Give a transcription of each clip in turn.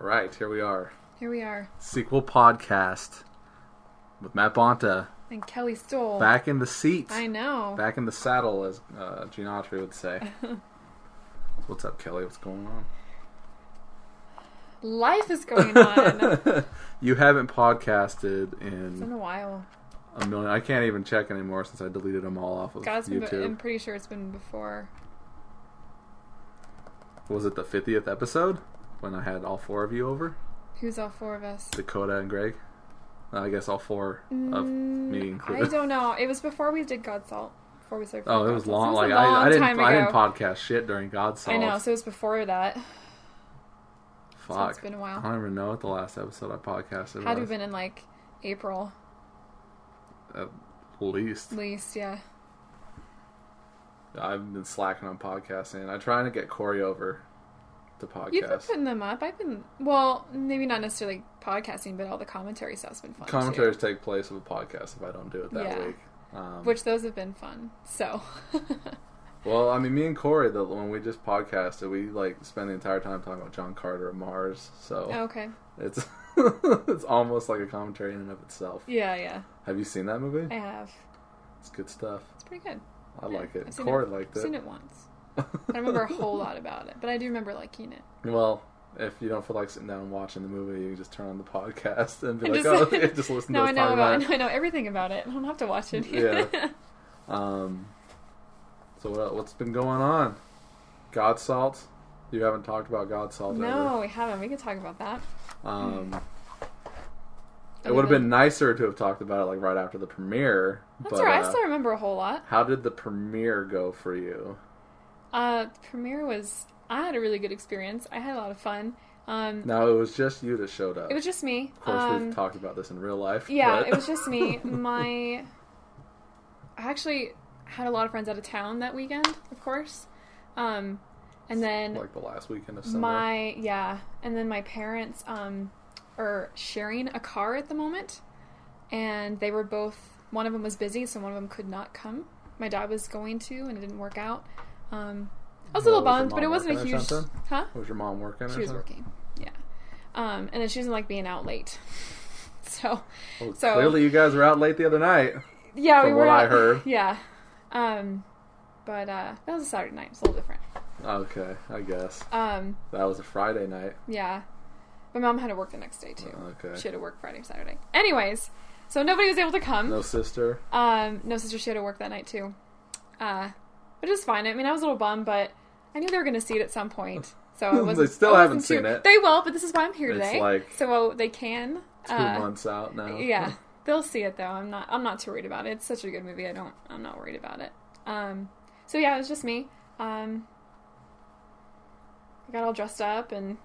All right, here we are. Here we are. Sequel podcast with Matt Bonta And Kelly Stoll. back in the seat, I know. back in the saddle, as uh, Gene Autry would say. What's up, Kelly? What's going on? Life is going on. you haven't podcasted it's been in a while. a million. I can't even check anymore since I deleted them all off of God, it's been, YouTube. I'm pretty sure it's been before. Was it the 50th episode when I had all four of you over? Who's all four of us? Dakota and Greg. Uh, I guess all four of Mm, me I don't know. It was before we did God Salt. Before we started. Oh, it God was long. So it Like was a long I, I didn't. I didn't podcast shit during God's Salt. I know. So it was before that. So Fuck. it's been a while. I don't even know what the last episode I podcasted Had have been in like April, At least. at least. Yeah. I've been slacking on podcasting. I'm trying to get Corey over to You've been putting them up. I've been well, maybe not necessarily podcasting, but all the commentary stuff's been fun. too. Commentaries take place of a podcast if I don't do it that Yeah. week. Um, which those have been fun. So. well, I mean, me and Corey, the, when we just podcasted, we like spend the entire time talking about John Carter of Mars. So okay. it's it's almost like a commentary in and of itself. Yeah, yeah. Have you seen that movie? I have. It's good stuff. It's pretty good. I like it. I've Corey it. liked I've it. seen it once. I don't remember a whole lot about it, but I do remember liking it. Well, if you don't feel like sitting down and watching the movie, you can just turn on the podcast and be And like, just- "Oh, just listen No, to I us know about. about I know everything about it. I don't have to watch it. Yeah. Um, so what, what's been going on? God Salt. You haven't talked about God Salt no, we haven't. We could talk about that. ever. Um, it would have been nicer to have talked about it like right after the premiere. That's but alright. uh, I still remember a whole lot. how did the premiere go for you? Uh, the premiere was. I had a really good experience. I had a lot of fun. Um, Now it was just you that showed up. it was just me. of course, um, we've talked about this in real life. Yeah, but- it was just me. My, I actually had a lot of friends out of town that weekend, of course, um, and then like the last weekend of summer. my yeah, and then my parents um, are sharing a car at the moment, and they were both. One of them was busy, so one of them could not come. My dad was going to, and it didn't work out. Um, I was a little bummed, but it wasn't a huge. something? Huh? was your mom working? She was something? working. Yeah. Um, and then she doesn't like being out late. so Well, So- clearly, you guys were out late the other night. yeah, we were. what I out- heard. Yeah. Um, but uh, that was a Saturday night. It's a little different. Okay, I guess Um, that was a Friday night. yeah. My mom had to work the next day too. Okay. She had to work Friday, Saturday. Anyways, so nobody was able to come. No sister. Um, no sister, she had to work that night too. Uh, which is fine. I mean, I was a little bummed, but I knew they were going to see it at some point. So I They wasn't. still haven't seen too- it. They will, but this is why I'm here It's today. like so they can. Two uh, months out now. Yeah, they'll see it though. I'm not. I'm not too worried about it. It's such a good movie. I don't. I'm not worried about it. Um. So yeah, it was just me. Um. I got all dressed up and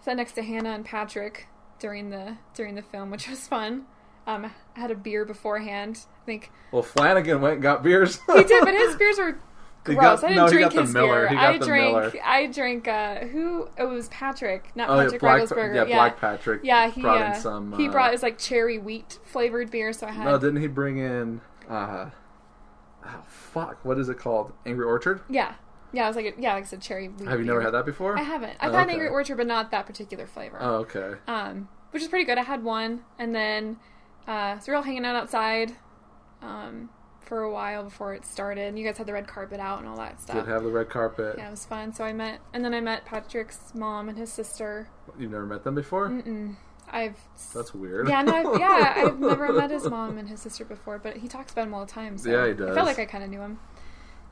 sat next to Hannah and Patrick during the during the film, which was fun. Um, I had a beer beforehand. I think Well, Flanagan went and got beers. he did, but his beers were gross. got- I didn't no, he drink got his Miller. beer. He I drank. Miller. I drank. Uh, who? It was Patrick, not oh, yeah, Patrick Black, yeah, yeah, Black Patrick. yeah, he brought uh, in some. he uh, brought his like cherry wheat flavored beer. So I had No, didn't he bring in? Uh, oh fuck! What is it called? Angry Orchard. Yeah, yeah. I was like, yeah, like I said, cherry. Wheat Have you beer. never had that before? I haven't. I've Oh, had okay. Angry Orchard, but not that particular flavor. Oh, okay. Um, which is pretty good. I had one, and then uh, so we were all hanging out outside, um, for a while before it started. And you guys had the red carpet out and all that stuff. Did have the red carpet. yeah, it was fun. So I met, and then I met Patrick's mom and his sister. You've never met them before? Mm-mm. I've That's weird. yeah, no, I've, yeah, I've never met his mom and his sister before, but he talks about them all the time. So Yeah, he I does. felt like I kind of knew him.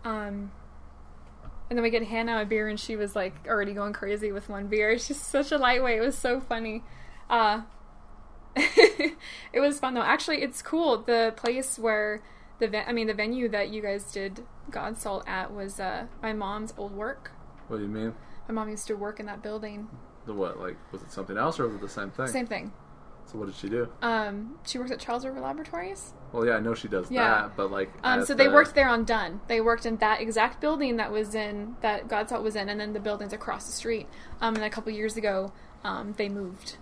Um, and then we get Hannah a beer, and she was like already going crazy with one beer. She's such a lightweight. It was so funny. Uh, it was fun though. Actually, it's cool. The place where the ve- I mean the venue that you guys did God Salt at was uh, my mom's old work. What do you mean? My mom used to work in that building. The what? Like, was it something else or was it the same thing? Same thing. So what did she do? Um, she works at Charles River Laboratories. Well, yeah, I know she does Yeah. that, but like, Um, so they the- worked there on Dunn. They worked in that exact building that was in that God Salt was in, and then the buildings across the street. Um, and a couple years ago, um, they moved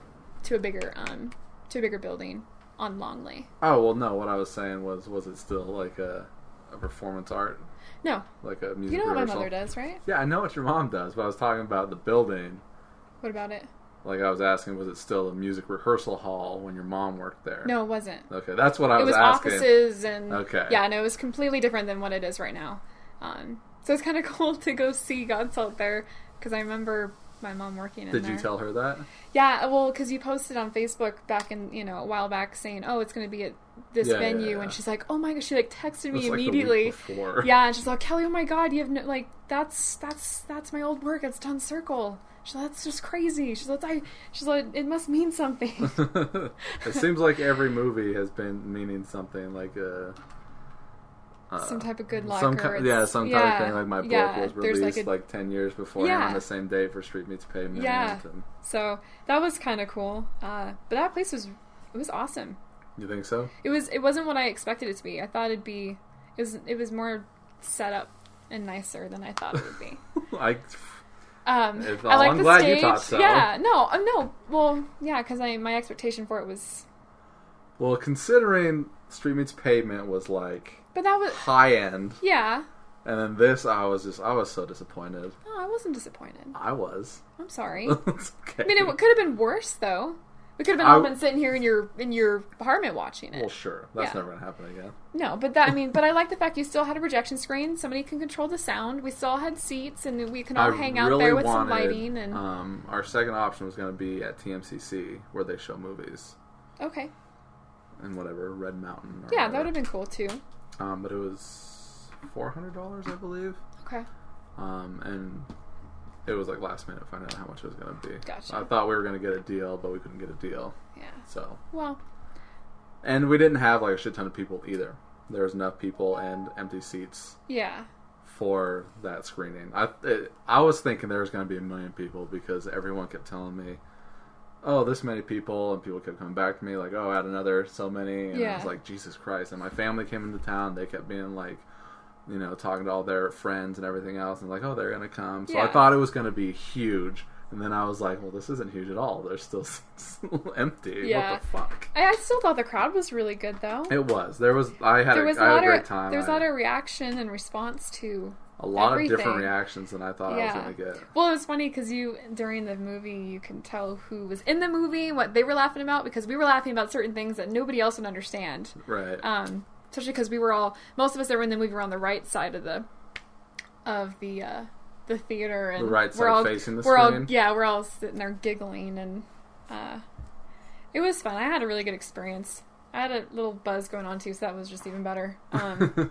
to a bigger um, to a bigger building on Longley. Oh well, no. What I was saying was, was it still like a, a performance art, No, like a music you know what my mother does, right? Yeah, I know what your mom does, but I was talking about the building. What about it? Like I was asking, was it still a music rehearsal hall when your mom worked there? No, it wasn't. Okay, that's what I was. it was, was offices and Okay. yeah, no, it was completely different than what it is right now. Um, so it's kind of cool to go see God Salt there because I remember my mom working in Did there. you tell her that? Yeah, well, because you posted on Facebook back in you know a while back saying, "Oh, it's going to be at this Yeah, yeah, venue," yeah. and she's like, "Oh my gosh!" She like texted me like immediately. Yeah, and she's like, "Kelly, oh my god, you have no like that's that's that's my old work. It's Dunn Circle." She's like, "That's just crazy." She's like, "I," she's like, "It must mean something." it seems like every movie has been meaning something like a. Uh, Some type of good luck Some ki- yeah, some kind yeah, of thing. Like my book yeah, was released like, like, ten years before Yeah. on the same day for Street Meets Pavement. Yeah. and- So that was kind of cool. Uh, but that place was it was awesome. you think so? It was it wasn't what I expected it to be. I thought it'd be it was it was more set up and nicer than I thought it would be. I Um, I like I'm the glad you stage. thought so. Yeah, no, uh, no. Well, yeah, because I my expectation for it was, well, considering Street Meets Pavement was like but that was high end, yeah. and then this, I was just I was so disappointed. No, I wasn't disappointed. I was. I'm sorry. it's okay. I mean, it could have been worse though. We could have been all been sitting here in your in your apartment watching it. well, sure, that's Yeah. never gonna happen again. No, but that I mean, but I like the fact you still had a projection screen. Somebody can control the sound. We still had seats, and we can all I hang out there with some lighting. And um, our second option was going to be at TMCC where they show movies okay, and whatever Red Mountain. Yeah, that would have been cool too. Um, but it was four hundred dollars, I believe. Okay, Um, and it was like last minute finding out how much it was going to be. Gotcha. I thought we were going to get a deal, but we couldn't get a deal. yeah. So, Well, and we didn't have like a shit ton of people either. There was enough people and empty seats yeah, for that screening. I it, I was thinking there was going to be a million people because everyone kept telling me, "Oh, this many people," and people kept coming back to me like, "Oh, add another so many," and I was like, "Jesus Christ!" And my family came into town. They kept being like, you know, talking to all their friends and everything else, and like, "Oh, they're going to come." So I thought it was going to be huge. And then I was like, well, this isn't huge at all. They're still empty. Yeah. What the fuck? I, I still thought the crowd was really good though. It was. There was. I had, there a, was a lot a of time. there was a I- lot of reaction and response to. A lot of different reactions than I thought I was going to get. Well, it was funny because you during the movie you can tell who was in the movie, what they were laughing about, because we were laughing about certain things that nobody else would understand. Right. Um, especially because we were all most of us that were in the movie were on the right side of the of the uh, the theater and The right we're side all, facing the we're all screen? yeah we're all sitting there giggling and uh, it was fun. I had a really good experience. I had a little buzz going on too, so that was just even better. Um,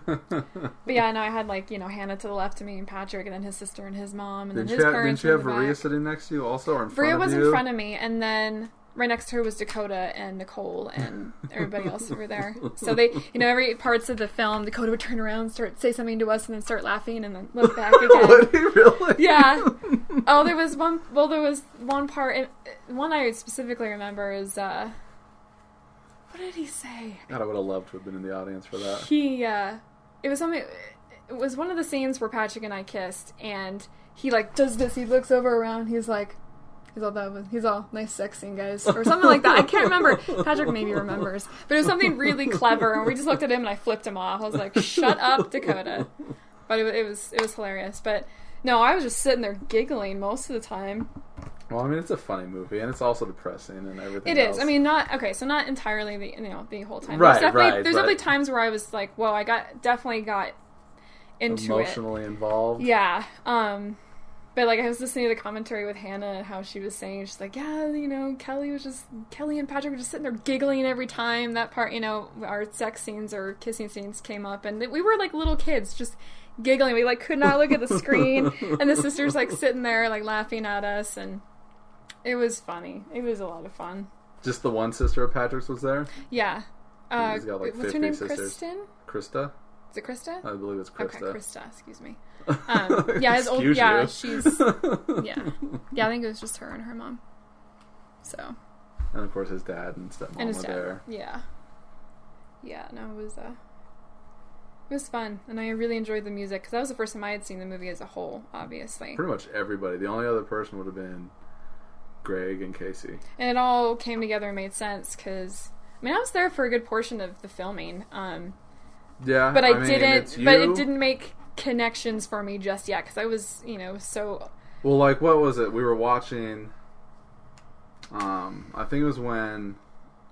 but yeah, no, I had like you know Hannah to the left of me and Patrick, and then his sister and his mom, and didn't then you his have, parents. didn't you have were in the Varia sitting next to you also, or in Varia front was of you? in front of me, and then right next to her was Dakota and Nicole and everybody else were there. So they, you know, every parts of the film, Dakota would turn around, start say something to us, and then start laughing, and then look back again. Really? yeah. Oh, there was one. Well, there was one part. One I specifically remember is uh, what did he say? God, I would have loved to have been in the audience for that. He uh, it was something. It was one of the scenes where Patrick and I kissed, and he like does this. He looks over around. He's like. He's all that was he's all nice sex scene guys or something like that. I can't remember. Patrick maybe remembers. But it was something really clever and we just looked at him and I flipped him off. I was like, Shut up, Dakota. But it, it was it was hilarious. But no, I was just sitting there giggling most of the time. Well, I mean, it's a funny movie, and it's also depressing and everything. It is. else. I mean, not okay. So not entirely the you know the whole time. Right, there's definitely, right, There's definitely times where I was like, "Whoa!" I got definitely got into it. emotionally involved. Yeah. Um, but like I was listening to the commentary with Hannah and how she was saying she's like, yeah, you know, Kelly was just Kelly and Patrick were just sitting there giggling every time that part, you know, our sex scenes or kissing scenes came up, and we were like little kids just giggling. We like could not look at the screen, and the sisters like sitting there like laughing at us, and it was funny. It was a lot of fun. Just the one sister of Patrick's was there. Yeah. Uh, He's got, like, what's her name? sisters. Kristen? Krista, Is it Krista? I believe it's Krista. Okay, Krista. Excuse me. Um, yeah, his old. Yeah, she's. Yeah, yeah. I think it was just her and her mom. So and of course his dad and stepmom and his were dad. there. Yeah. Yeah. No, it was. Uh, it was fun, and I really enjoyed the music because that was the first time I had seen the movie as a whole. Obviously, Pretty much everybody. The only other person would have been Greg and Casey. and it all came together and made sense because. I mean, I was there for a good portion of the filming, um, Yeah, but I, mean, didn't. But it didn't make connections for me just yet because I was, you know, so Well, like what was it? We were watching. Um, I think it was when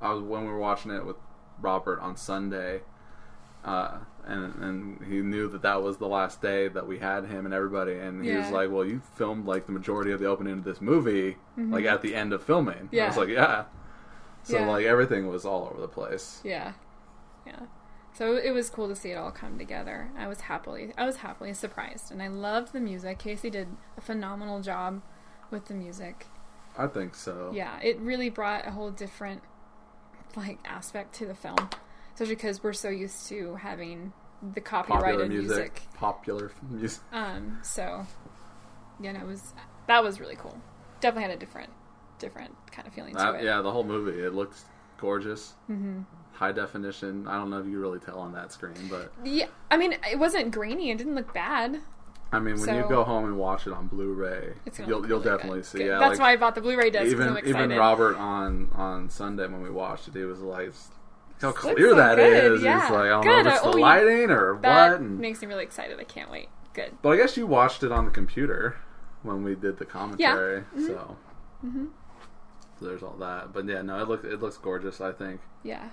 I was when we were watching it with Robert on Sunday, uh, and and he knew that that was the last day that we had him and everybody, and he was like, "Well, you filmed like the majority of the opening of this movie, like at the end of filming." I Mm-hmm. Yeah. was like, "Yeah." So Yeah. like everything was all over the place. Yeah, yeah. So it was cool to see it all come together. I was happily, I was happily surprised, and I loved the music. Casey did a phenomenal job with the music. I think so. Yeah, it really brought a whole different like aspect to the film, especially because we're so used to having the Popular copyrighted music, music. popular music. Um, so yeah, no, it was that was really cool. Definitely had a different, different kind of feeling to it. yeah, the whole movie it looks gorgeous, hmm high definition. I don't know if you really tell on that screen, but Yeah, I mean, it wasn't grainy. It didn't look bad. I mean, when you go home and watch it on Blu-ray, you'll you'll really definitely good. see. Good. Yeah, that's like, why I bought the Blu-ray disc. even I'm even Robert on on Sunday when we watched it, he was like, "How clear so that is!" good, He's yeah. like, "I don't Good. know if it's Oh, the you- lighting or That what." And, makes me really excited. I can't wait. Good. but I guess you watched it on the computer when we did the commentary, Mm-hmm. so. So there's all that, but yeah, no, it looks it looks gorgeous. I think. Yeah.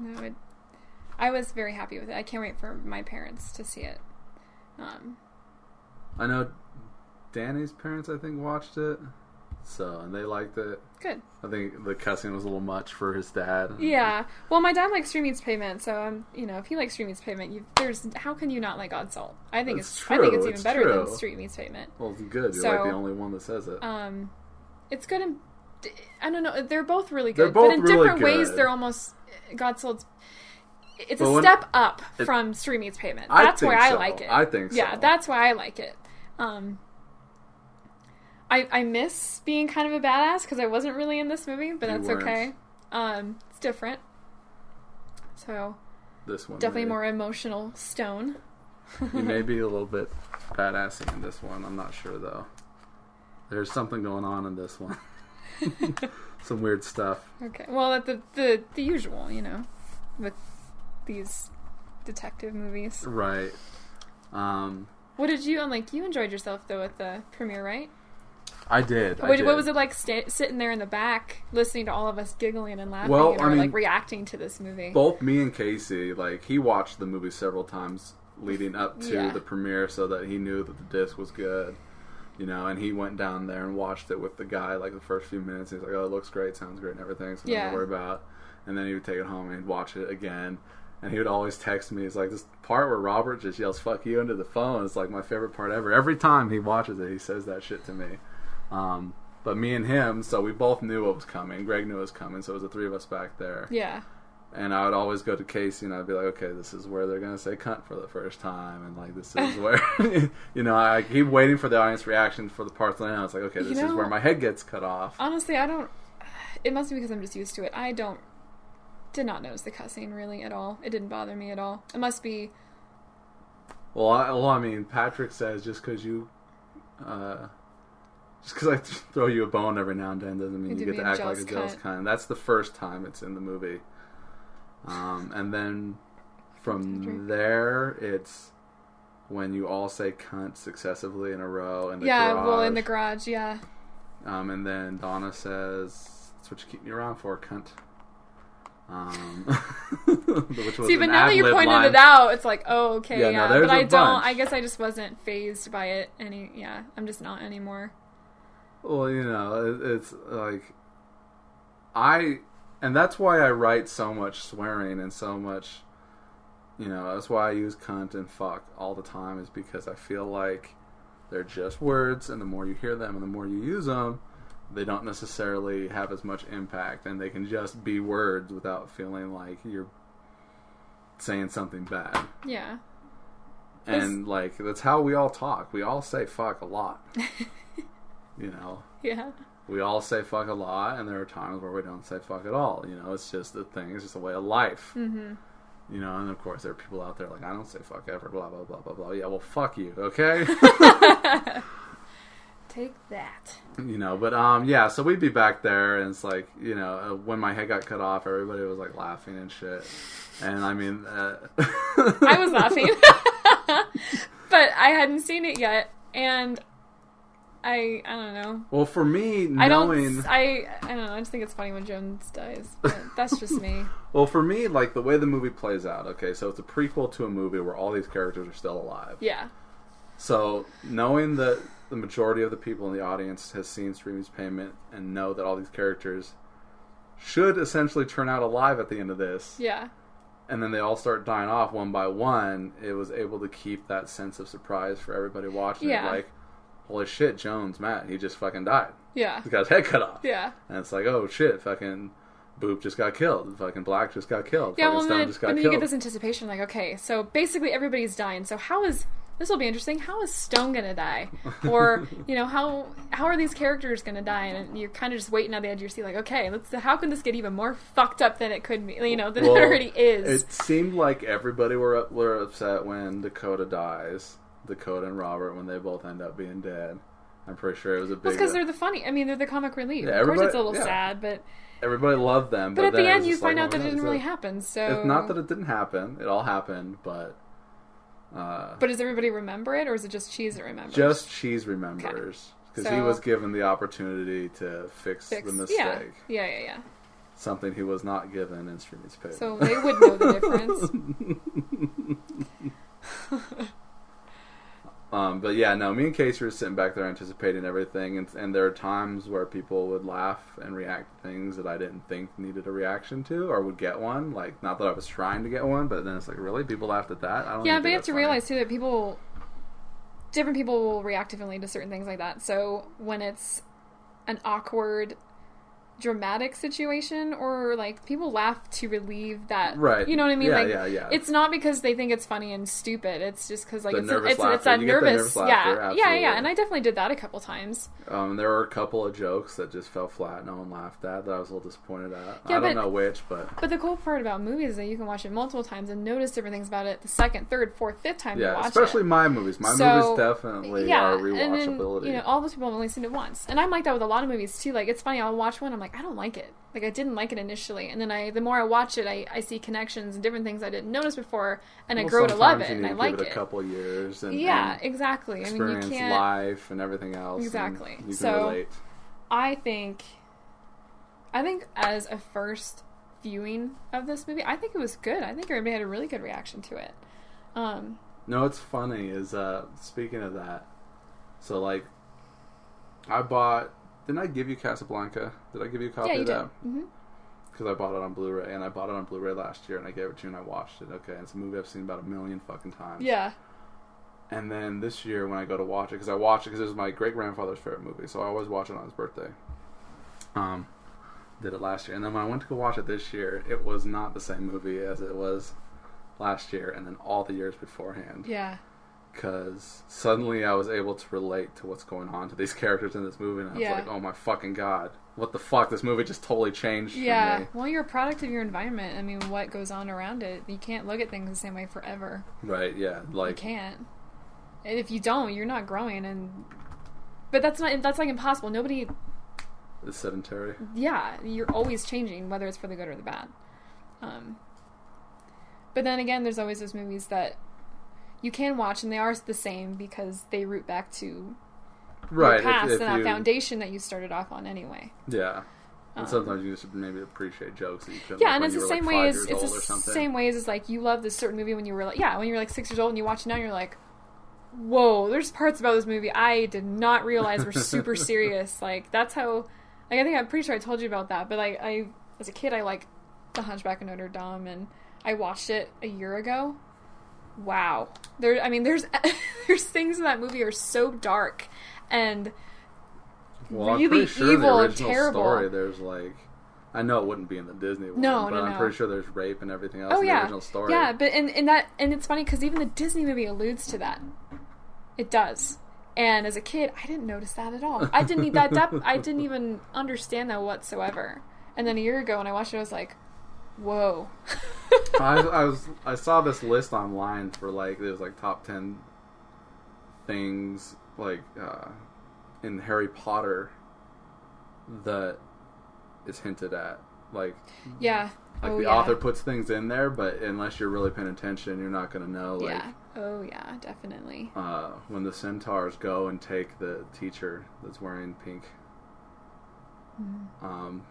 No, it, I was very happy with it. I can't wait for my parents to see it. Um, I know Danny's parents, I think, watched it, so and they liked it. good. I think the cussing was a little much for his dad. Yeah. Well, my dad likes Street Meets Pavement, so um, you know, if he likes Street Meets Pavement, you, there's how can you not like God Salt? I think It's it's, I think it's even it's better than true. Street Meets Pavement. Well, it's good. You're So- like the only one that says it. Um, it's good and I don't know. They're both really good, both but in really different ways, they're almost God Salt's. It's a step up it- from Street Meets Pavement. I That's why think I like it. I think so. Yeah, that's why I like it. Um, I I miss being kind of a badass because I wasn't really in this movie, but You that's weren't. okay. Um, it's different. So this one definitely may- more emotional stone. You may be a little bit badassy in this one. I'm not sure though. There's something going on in this one. Some weird stuff. Okay. Well, the the the usual, you know, with these detective movies. Right. Um, What did you? and Like, you enjoyed yourself though at the premiere, right? I did. I What, did. what was it like sta- sitting there in the back, listening to all of us giggling and laughing, Well, and I or, mean, like reacting to this movie? Both me and Casey, like he watched the movie several times leading up to Yeah. the premiere, so that he knew that the disc was good. You know, and he went down there and watched it with the guy like the first few minutes. He's like, "Oh, it looks great, sounds great, and everything." So nothing Yeah. to worry about. And then he would take it home and he'd watch it again. And he would always text me. He's like, "This part where Robert just yells fuck you into the phone is like my favorite part ever." Every time he watches it, he says that shit to me. Um, but me and him, so we both knew what was coming. Greg knew it was coming, so it was the three of us back there. yeah. And I would always go to Casey and I'd be like, okay, this is where they're gonna say cunt for the first time, and like this is where, you know, I keep waiting for the audience reaction for the parts that I know. It's like, okay, You this is where my head gets cut off. Honestly, I don't. It must be because I'm just used to it. I don't. Did not notice the cussing really at all. It didn't bother me at all. It must be. Well, I, well, I mean, Patrick says just because you, uh, just because I throw you a bone every now and then doesn't mean You get to act like a jealous cunt. That's the first time it's in the movie. Um, and then from there, it's when you all say cunt successively in a row in the yeah. garage. Well, in the garage. Yeah. Um, and then Donna says, "That's what you keep me around for, cunt." Um, which was See, but now that you pointed line. it out, it's like, oh, okay, Yeah, yeah. no, but I don't. I guess I just wasn't phased by it any. Yeah, I'm just not anymore. Well, you know, it, it's like I, and that's why I write so much swearing and so much. You know, that's why I use cunt and fuck all the time is because I feel like they're just words, and the more you hear them and the more you use them, they don't necessarily have as much impact, and they can just be words without feeling like you're saying something bad. Yeah. And like that's how we all talk. We all say fuck a lot. you know, Yeah. we all say fuck a lot, and there are times where we don't say fuck at all. You know, it's just a thing. It's just a way of life. Mm-hmm. You know, and of course there are people out there like I don't say fuck ever. Blah blah blah blah blah. Yeah, well, fuck you. Okay. Take that. you know, but um, yeah. So we'd be back there, and it's like you know, uh, when my head got cut off, everybody was like laughing and shit. And I mean, uh, I was laughing, but I hadn't seen it yet, and I I don't know. Well, for me, knowing... I don't. I I don't know. I just think it's funny when Jones dies. But that's just me. well for me, like the way the movie plays out. Okay, so it's a prequel to a movie where all these characters are still alive. Yeah. So knowing that the majority of the people in the audience has seen Street Meets Pavement and know that all these characters should essentially turn out alive at the end of this, Yeah. and then they all start dying off one by one, it was able to keep that sense of surprise for everybody watching Yeah. it. Like, holy shit, Jones, Matt, he just fucking died. Yeah. He got his head cut off. Yeah. And it's like, oh shit, fucking Boop just got killed. Fucking Black just got killed. Yeah, fucking well, Stone then, just got then you get this anticipation, like, okay, so basically everybody's dying. So how is this will be interesting? How is Stone gonna die? Or you know, how how are these characters gonna die? And you're kind of just waiting at the edge of your seat, like, okay, let's. How can this get even more fucked up than it could be? You know, than Well, it already is. It seemed like everybody were were upset when Dakota dies. Dakota and Robert when they both end up being dead. I'm pretty sure it was a big. Well, because they're the funny. I mean, they're the comic relief. Yeah, of course, it's a little yeah. sad, but everybody loved them, but, but, at the end, you like, find oh out that it didn't really happen. So It's not that it didn't happen. It all happened, but uh, But does everybody remember it, or is it just Cheese that remembers? just Cheese remembers because he So- was given the opportunity to fix, Fix- the mistake. Yeah, yeah, yeah, yeah. Something he was not given in Street Meets Pavement. So they would know the difference. Um, but yeah, no, me and Casey were sitting back there anticipating everything, and, and there are times where people would laugh and react to things that I didn't think needed a reaction to, or would get one. Like, not that I was trying to get one, but then it's like, really, people laughed at that. I don't. Yeah, but you have to funny. realize too that people, different people will react differently to certain things like that. So when it's an awkward, dramatic situation, or like people laugh to relieve that, Right. You know what I mean? Yeah, like, yeah, yeah. It's not because they think it's funny and stupid. It's just because like The it's nervous it's, it's laughter. that You get the nervous, nervous laughter, yeah, yeah, yeah. And I definitely did that a couple times. Um, there were a couple of jokes that just fell flat. No one laughed at that I was a little disappointed at. Yeah, I don't but- know which, but But the cool part about movies is that you can watch it multiple times and notice different things about it the second, third, fourth, fifth time you yeah, watch especially it. my movies. My So, movies definitely are and then, rewatchability. you know, all those people have only seen it once, and I'm like that with a lot of movies too. Like, it's funny, I'll watch one, I'm like, I don't like it. Like, I didn't like it initially, and then I, the more I watch it, I, I see connections and different things I didn't notice before, and I Well, grow to love it, and I like it a couple years and yeah, and exactly. I mean, you experience can't. life and everything else. Exactly. You can So- relate. I think, I think as a first viewing of this movie, I think it was good. I think everybody had a really good reaction to it. Um, No, it's funny is uh speaking of that. So like, I bought. Didn't I give you Casablanca? Did I give you a copy yeah, you of did. that? hmm Because I bought it on Blu-ray, and I bought it on Blu-ray last year, and I gave it to you, and I watched it. Okay, it's a movie I've seen about a million fucking times. Yeah. And then this year, when I go to watch it, because I watch it because it was my great grandfather's favorite movie, so I always watch it on his birthday. Um, did it last year, and then when I went to go watch it this year, it was not the same movie as it was last year, and then all the years beforehand. Yeah. Because suddenly I was able to relate to what's going on to these characters in this movie, and I was Yeah. like, "Oh my fucking god, what the fuck? This movie just totally changed." Yeah. Well, you're a product of your environment. I mean, what goes on around it. You can't look at things the same way forever. Right? Yeah. Like you can't. And if you don't, you're not growing. And but that's not. That's like impossible. Nobody. it's sedentary. Yeah, you're always changing, whether it's for the good or the bad. Um. But then again, there's always those movies that you can watch, and they are the same because they root back to Right. your past if, if and that you, foundation that you started off on anyway. Yeah. And Um, sometimes you just maybe appreciate jokes that you. Yeah, like and it's the same like, way as it's the same way as like you love this certain movie when you were like yeah when you were like six years old and you watch it now and you're like whoa there's parts about this movie I did not realize were super serious like that's how like I think I'm pretty sure I told you about that but like I as a kid I like The Hunchback of Notre Dame and I watched it a year ago wow there I mean there's there's things in that movie are so dark and Well, I'm really pretty sure evil the and original terrible. story. There's like, I know it wouldn't be in the Disney one, No, but no, I'm no. pretty sure there's rape and everything else Oh in the yeah, original story. yeah, but and, and that and it's funny because even the Disney movie alludes to that. It does. And as a kid, I didn't notice that at all. I didn't need that depth. I didn't even understand that whatsoever. And then a year ago, when I watched it, I was like, "Whoa!" I, I was I saw this list online for like it was like top ten things like uh, in Harry Potter that is hinted at like Yeah. like oh, the yeah. author puts things in there, but unless you're really paying attention, you're not gonna know. Like yeah. Oh yeah, definitely. uh, when the centaurs go and take the teacher that's wearing pink. Mm-hmm. Um,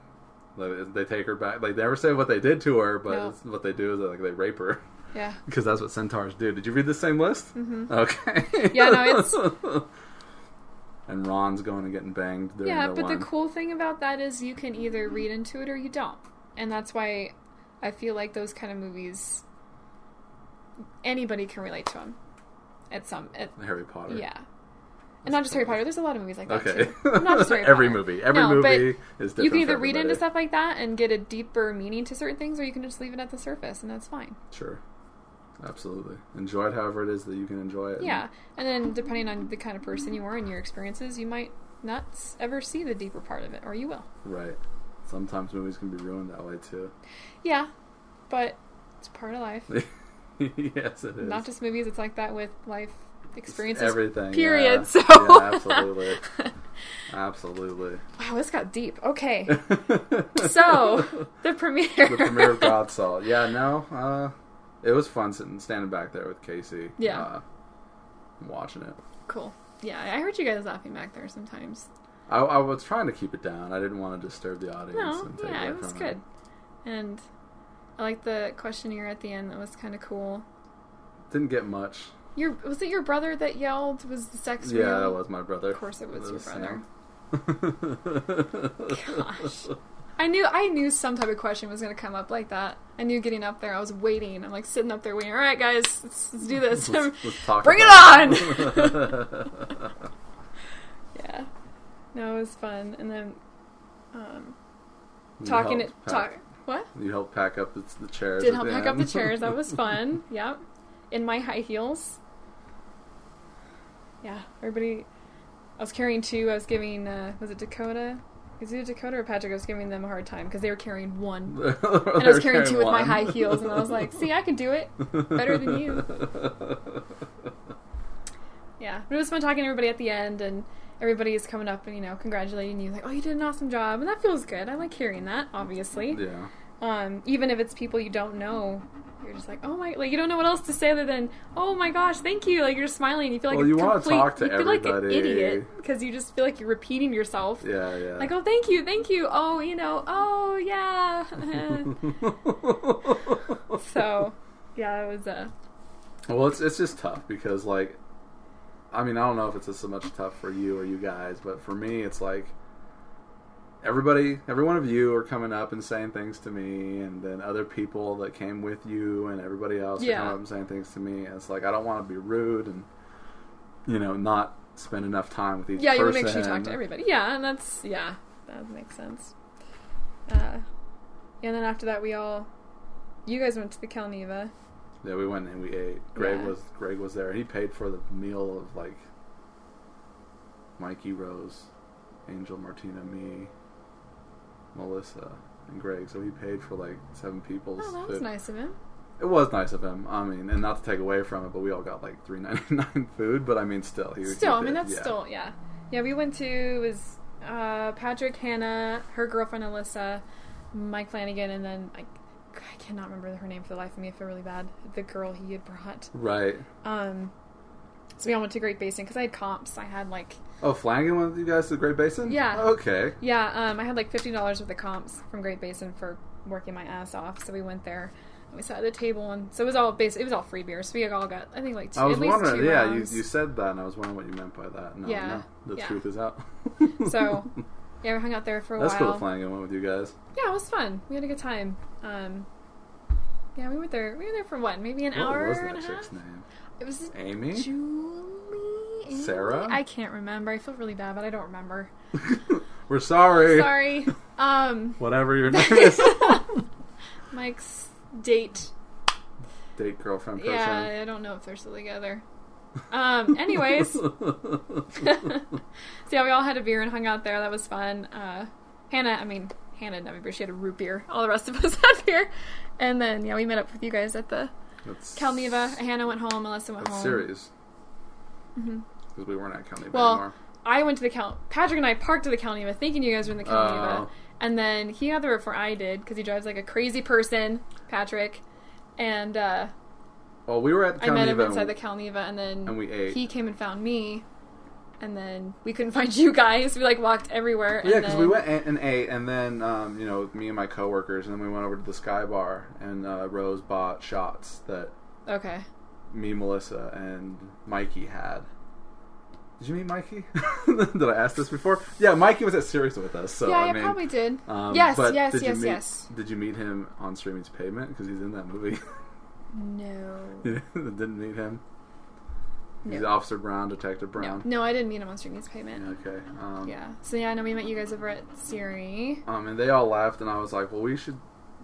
they, they take her back. Like they never say what they did to her, but No. what they do is like they rape her Yeah. because that's what centaurs do. Did you read the same list? hmm Okay. Yeah, no, it's- and Ron's going and getting banged. Yeah, the but one. the cool thing about that is you can either read into it or you don't. And that's why I feel like those kind of movies anybody can relate to them. At some at, Harry Potter. yeah. And not just Harry Potter, there's a lot of movies like that Okay. too. Not just Harry every Potter. movie. Every No, movie is different. You can either read into stuff like that and get a deeper meaning to certain things or you can just leave it at the surface and that's fine. Sure. Absolutely. Enjoy it however it is that you can enjoy it. Yeah. And then depending on the kind of person you are and your experiences, you might not ever see the deeper part of it or you will. Right. Sometimes movies can be ruined that way too. Yeah. But it's part of life. yes, it is. Not just movies, it's like that with life experiences. everything. period, Yeah. so- yeah, absolutely, absolutely. Wow, this got deep. Okay. So, the premiere. the premiere of God Salt. Yeah, no, uh, it was fun sitting standing back there with Casey. Yeah. uh, watching it. cool. Yeah, I heard you guys laughing back there sometimes. I, I was trying to keep it down. I didn't want to disturb the audience. No, and take yeah, it was good. And I like the questionnaire at the end. That was kind of cool. Didn't get much. Your was it your brother that yelled? Was the sex Yeah, real? that was my brother. Of course, it was your brother. Gosh. I knew I knew some type of question was going to come up like that. I knew getting up there. I was waiting. I'm like sitting up there waiting. All right, guys, let's, let's do this. Let's, let's talk Bring it about yeah. No, it was fun. And then um, talking it talk what? You helped pack up the, the chairs. Did help pack up the chairs. That was fun. yep. In my high heels. Yeah. Everybody I was carrying two. I was giving uh was it Dakota? Is it Dakota or Patrick? I was giving them a hard time because they were carrying one. and I was carrying two with my high heels, and I was like, "See, I can do it better than you." Yeah, but it was fun talking to everybody at the end, and everybody is coming up and you know congratulating you, like, "Oh, you did an awesome job," and that feels good. I like hearing that, obviously. yeah. Um, even if it's people you don't know, you're just like, "Oh my!" Like you don't know what else to say other than, "Oh my gosh, thank you!" Like you're smiling. You feel like Well, a you wanna complete, talk to you feel like an everybody. idiot because you just feel like you're repeating yourself. Yeah, yeah. Like, oh, thank you, thank you. Oh, you know, oh, yeah. so, yeah, it was uh, well, it's it's just tough because like, I mean, I don't know if it's so much tough for you or you guys, but for me, it's like everybody, every one of you are coming up and saying things to me, and then other people that came with you and everybody else are coming up and saying things to me. And it's like I don't want to be rude and you know not spend enough time with each yeah. You want to make sure you talk to everybody. Yeah, and that's yeah, that makes sense. Uh, yeah, and then after that, we all, you guys went to the Calneva. Yeah, we went and we ate. Greg Yeah. was Greg was there. He paid for the meal of like Mikey Rose, Angel Martina, me, Melissa, and Greg. So he paid for like seven people's Oh, that was food. nice of him. It was nice of him. I mean, and not to take away from it, but we all got like three ninety nine food. But I mean, still, he Still, he I mean, that's yeah. still yeah, yeah. We went to it was uh, Patrick, Hannah, her girlfriend Alyssa, Mike Flanagan, and then I, I cannot remember her name for the life of me. I feel really bad. The girl he had brought. right. Um, so we all went to Great Basin because I had comps. I had like Oh, Flanagan went with you guys to Great Basin. Yeah. Okay. yeah, um, I had like fifty dollars worth of comps from Great Basin for working my ass off. So we went there. And we sat at a table, and so it was all base. It was all free beer. So we all got, I think, like two, I was at least wondering. two Yeah, you, rounds. you said that, and I was wondering what you meant by that. No, Yeah, no, the yeah. truth is out. So, Yeah, we hung out there for a while. That's while. cool. Flanagan went with you guys. Yeah, it was fun. We had a good time. Um, yeah, we were there. We were there for what? Maybe an What hour was and that a chick's half. name? It was Amy. Julie. Sarah? I can't remember. I feel really bad, but I don't remember. We're sorry. Sorry. Um, Whatever your name is. Mike's date. Date girlfriend person. Yeah, I don't know if they're still together. Um, anyways, so yeah, we all had a beer and hung out there. That was fun. Uh, Hannah, I mean, Hannah didn't have a beer. She had a root beer. All the rest of us had beer. And then, yeah, we met up with you guys at the That's, Calneva. Hannah went home. Melissa went home. serious. Mhm. Because we weren't at Calneva Well, anymore. I went to the Cal. Patrick and I parked at the County Calneva, thinking you guys were in the Calneva. Oh. And then he got there before I did because he drives like a crazy person, Patrick. And uh, Well, we were at I met him inside the Calneva, and then and we ate. he came and found me. And then we couldn't find you guys. We like walked everywhere. Yeah, because we went and, and ate, and then um, you know me and my coworkers, and then we went over to the Sky Bar, and uh, Rose bought shots that Okay. me, Melissa, and Mikey had. Did you meet Mikey? did I ask this before? Yeah, Mikey was at Sirius with us. So yeah, I I mean, probably did. um, yes, but yes, did yes, meet- yes. Did you meet him on Street Meets Pavement? Because he's in that movie. No. Didn't meet him. He's No. Officer Brown, Detective Brown. no, I didn't meet him on Street Meets Pavement. Okay. Um, Yeah. So yeah, no, we met you guys over at Siri. Um, and they all left, and I was like, "Well, we should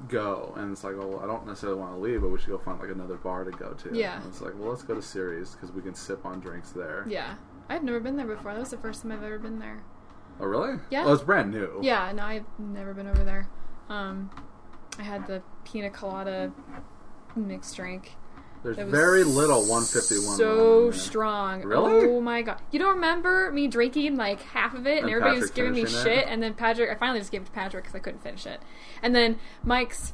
go." And it's like, "Well, I don't necessarily want to leave, but we should go find like another bar to go to." Yeah. And it's like, "Well, let's go to Sirius because we can sip on drinks there." Yeah. I've never been there before. That was the first time I've ever been there. Oh, really? Yeah. Well, it's brand new. Yeah, no, I've never been over there. Um, I had the pina colada mixed drink. There's very little 151. So strong. Really? Oh my god. You don't remember me drinking like half of it and, And everybody was giving me finishing it? shit and then Patrick I finally just gave it to Patrick because I couldn't finish it. And then Mike's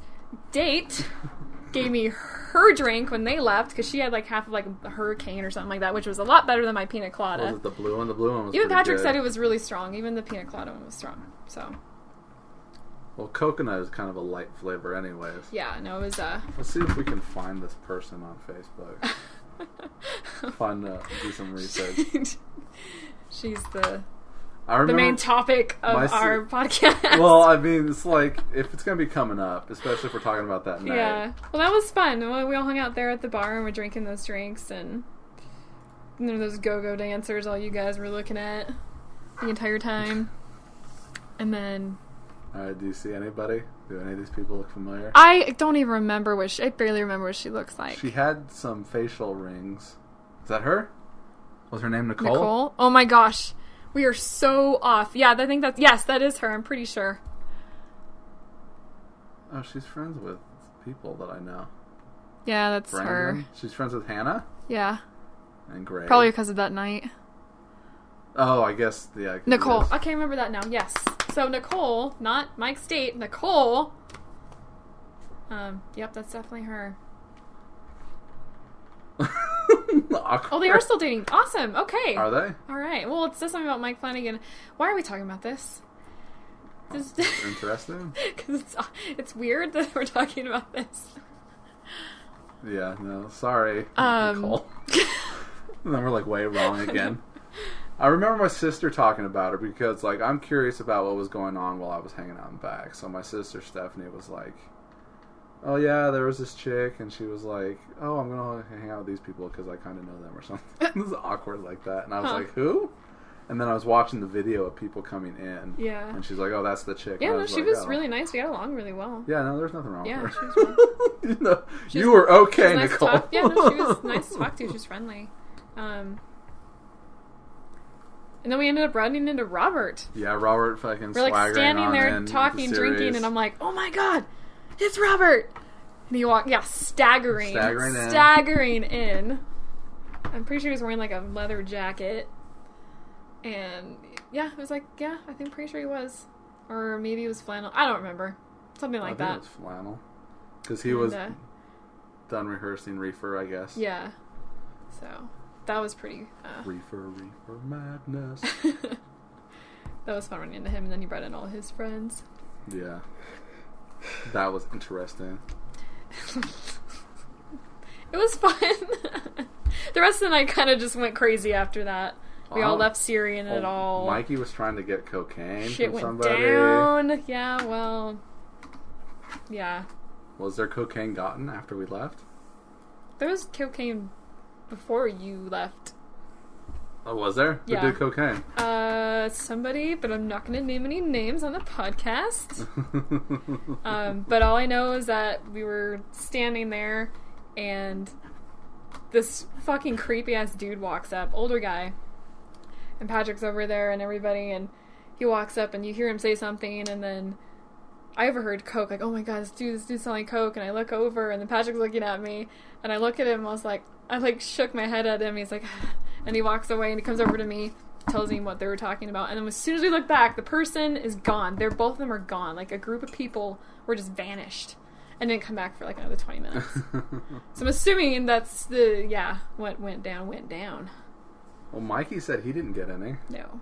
date gave me her drink when they left because she had like half of like a hurricane or something like that, which was a lot better than my pina colada. Was it the blue one? The blue one was Even Patrick good. said it was really strong. Even the pina colada one was strong. So Well, coconut is kind of a light flavor, anyways. yeah, no, it was uh Let's see if we can find this person on Facebook. find uh, do some research. She's the the main topic of our podcast. well, I mean, it's like if it's gonna be coming up, especially if we're talking about that night. Yeah. Well, that was fun. We we all hung out there at the bar and we're drinking those drinks and you know those go-go dancers all you guys were looking at the entire time. And then All right, do you see anybody? Do any of these people look familiar? I don't even remember what she, I barely remember what she looks like. She had some facial rings. Is that her? Was her name Nicole? Nicole? Oh my gosh. We are so off. Yeah, I think that's yes, that is her. I'm pretty sure. Oh, she's friends with people that I know. Yeah, that's Brandon. her. She's friends with Hannah Yeah. and Gray. Probably because of that night. Oh, I guess yeah. Nicole. yes. I can't remember that now. Yes. So Nicole, not Mike State, Nicole. Um, yep, that's definitely her. Awkward. Oh, they are still dating. Awesome. Okay. Are they? All right. Well, it says something about Mike Flanagan. Why are we talking about this? Just Interesting. because it's it's weird that we're talking about this. Yeah. No. Sorry, Um, Nicole. and then we're like way wrong again. I remember my sister talking about her because like I'm curious about what was going on while I was hanging out in back. So my sister Stephanie was like, "Oh yeah, there was this chick," and she was like, "Oh, I'm gonna hang out with these people because I kind of know them or something." it was awkward like that, and I was Huh. like, "Who?" And then I was watching the video of people coming in, Yeah. and she's like, "Oh, that's the chick." Yeah. No, she like, was "Oh." really nice. We got along really well. Yeah, no, there's nothing wrong Yeah, with her. she was you, know, She you were okay, nice Nicole. Yeah, no, she was nice to talk to. She was friendly. Um, and then we ended up running into Robert. Yeah, Robert fucking We're like standing there talking, the drinking, and I'm like, "Oh my god, it's Robert!" And he walked, yeah, staggering, Staggering in. staggering in. I'm pretty sure he was wearing like a leather jacket, and yeah, it was like, yeah, I think pretty sure he was, or maybe it was flannel. I don't remember, something I like think that. it was flannel. Because he And, was uh, done rehearsing Reefer, I guess. yeah, so that was pretty. Uh, Reefer, Reefer Madness. that was fun running into him, and then he brought in all his friends. yeah. That was interesting. It was fun. the rest of the night kind of just went crazy after that. We all left Sirius and it Oh, all. Mikey was trying to get cocaine shit from went somebody. down. Yeah, well, yeah. Was there cocaine gotten after we left? There was cocaine before you left. Oh, was there? Yeah. Who did cocaine? Uh, somebody, but I'm not going to name any names on the podcast. Um, but all I know is that we were standing there, and this fucking creepy ass dude walks up, older guy, and Patrick's over there and everybody, and he walks up and you hear him say something, and then I overheard Coke, like, oh my god, this dude, this dude's selling Coke, and I look over, and then Patrick's looking at me, and I look at him, I was like, I like shook my head at him, he's like, and he walks away, and he comes over to me, tells me what they were talking about, and then as soon as we look back, the person is gone. They're both of them are gone. Like a group of people were just vanished and didn't come back for like another twenty minutes. so I'm assuming that's the yeah what went down went down. well, Mikey said he didn't get any. No,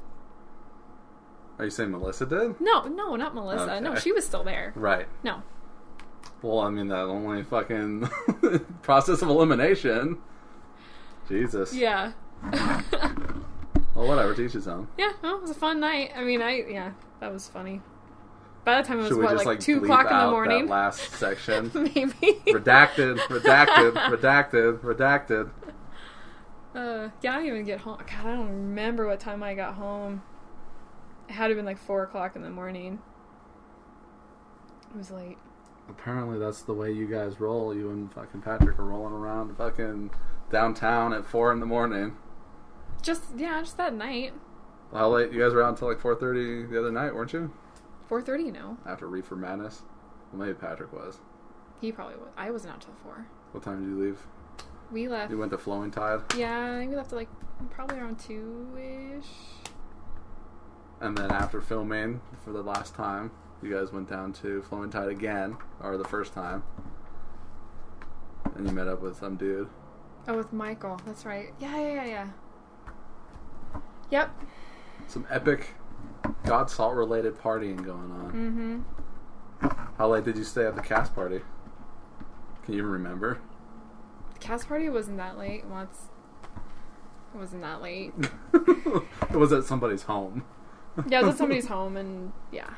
Are you saying Melissa did? no, no, not Melissa. No, she was still there. Right. No, Well, I mean that only fucking process of elimination. Jesus. yeah. Well, whatever. Teach his own. Yeah, well, it was a fun night. I mean, I yeah, that was funny. By the time it was what, just like, two o'clock in the morning, last section. maybe. redacted. Redacted. redacted. Redacted. uh, yeah, I didn't even get home. God, I don't remember what time I got home. It had to have been like four o'clock in the morning. It was late. Apparently, that's the way you guys roll. You and fucking Patrick are rolling around fucking downtown at four in the morning. Just yeah, just that night. How late? You guys were out until like four thirty the other night, weren't you? Four thirty, you know. After Reefer Madness. Well, maybe Patrick was. He probably was. I wasn't out till four. What time did you leave? We left. You went to Flowing Tide, Yeah, I think we left at like probably around two ish. And then after filming for the last time, you guys went down to Flowing Tide again, or the first time, and you met up with some dude. Oh, with Michael. That's right. Yeah, yeah, yeah, yeah. Yep. Some epic God Salt related partying going on. Mm-hmm. How late did you stay at the cast party? Can you even remember? The cast party wasn't that late. Once it wasn't that late. it was at somebody's home. Yeah, it was at somebody's home, and yeah,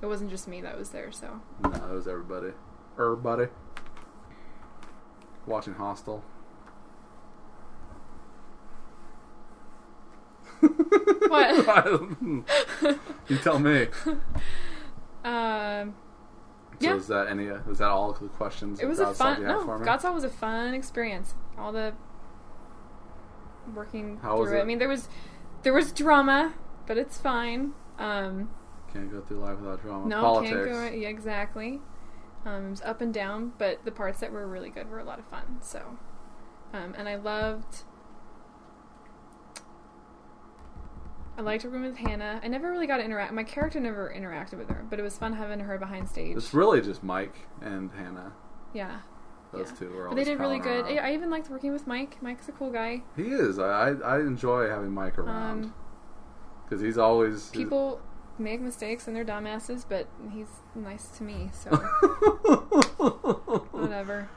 it wasn't just me that was there. So No, it was everybody. Everybody. Watching Hostel. What? you tell me. um, So Yeah. is that any? Was that all the questions? it was a fun. No? God Salt was a fun experience. All the working How was through it. it? I mean, there was there was drama, but it's fine. Um, Can't go through life without drama. no, Politics. can't go. Yeah, exactly. Um, it was up and down, but the parts that were really good were a lot of fun. So, um, and I loved. I liked working with Hannah. I never really got to interact. My character never interacted with her, but it was fun having her behind stage. It's really just Mike and Hannah. yeah, Those Yeah. two were. but they did really good. around. I even liked working with Mike. Mike's a cool guy. He is. I I I enjoy having Mike around Um, because he's always people make mistakes and they're dumbasses, but he's nice to me, so whatever.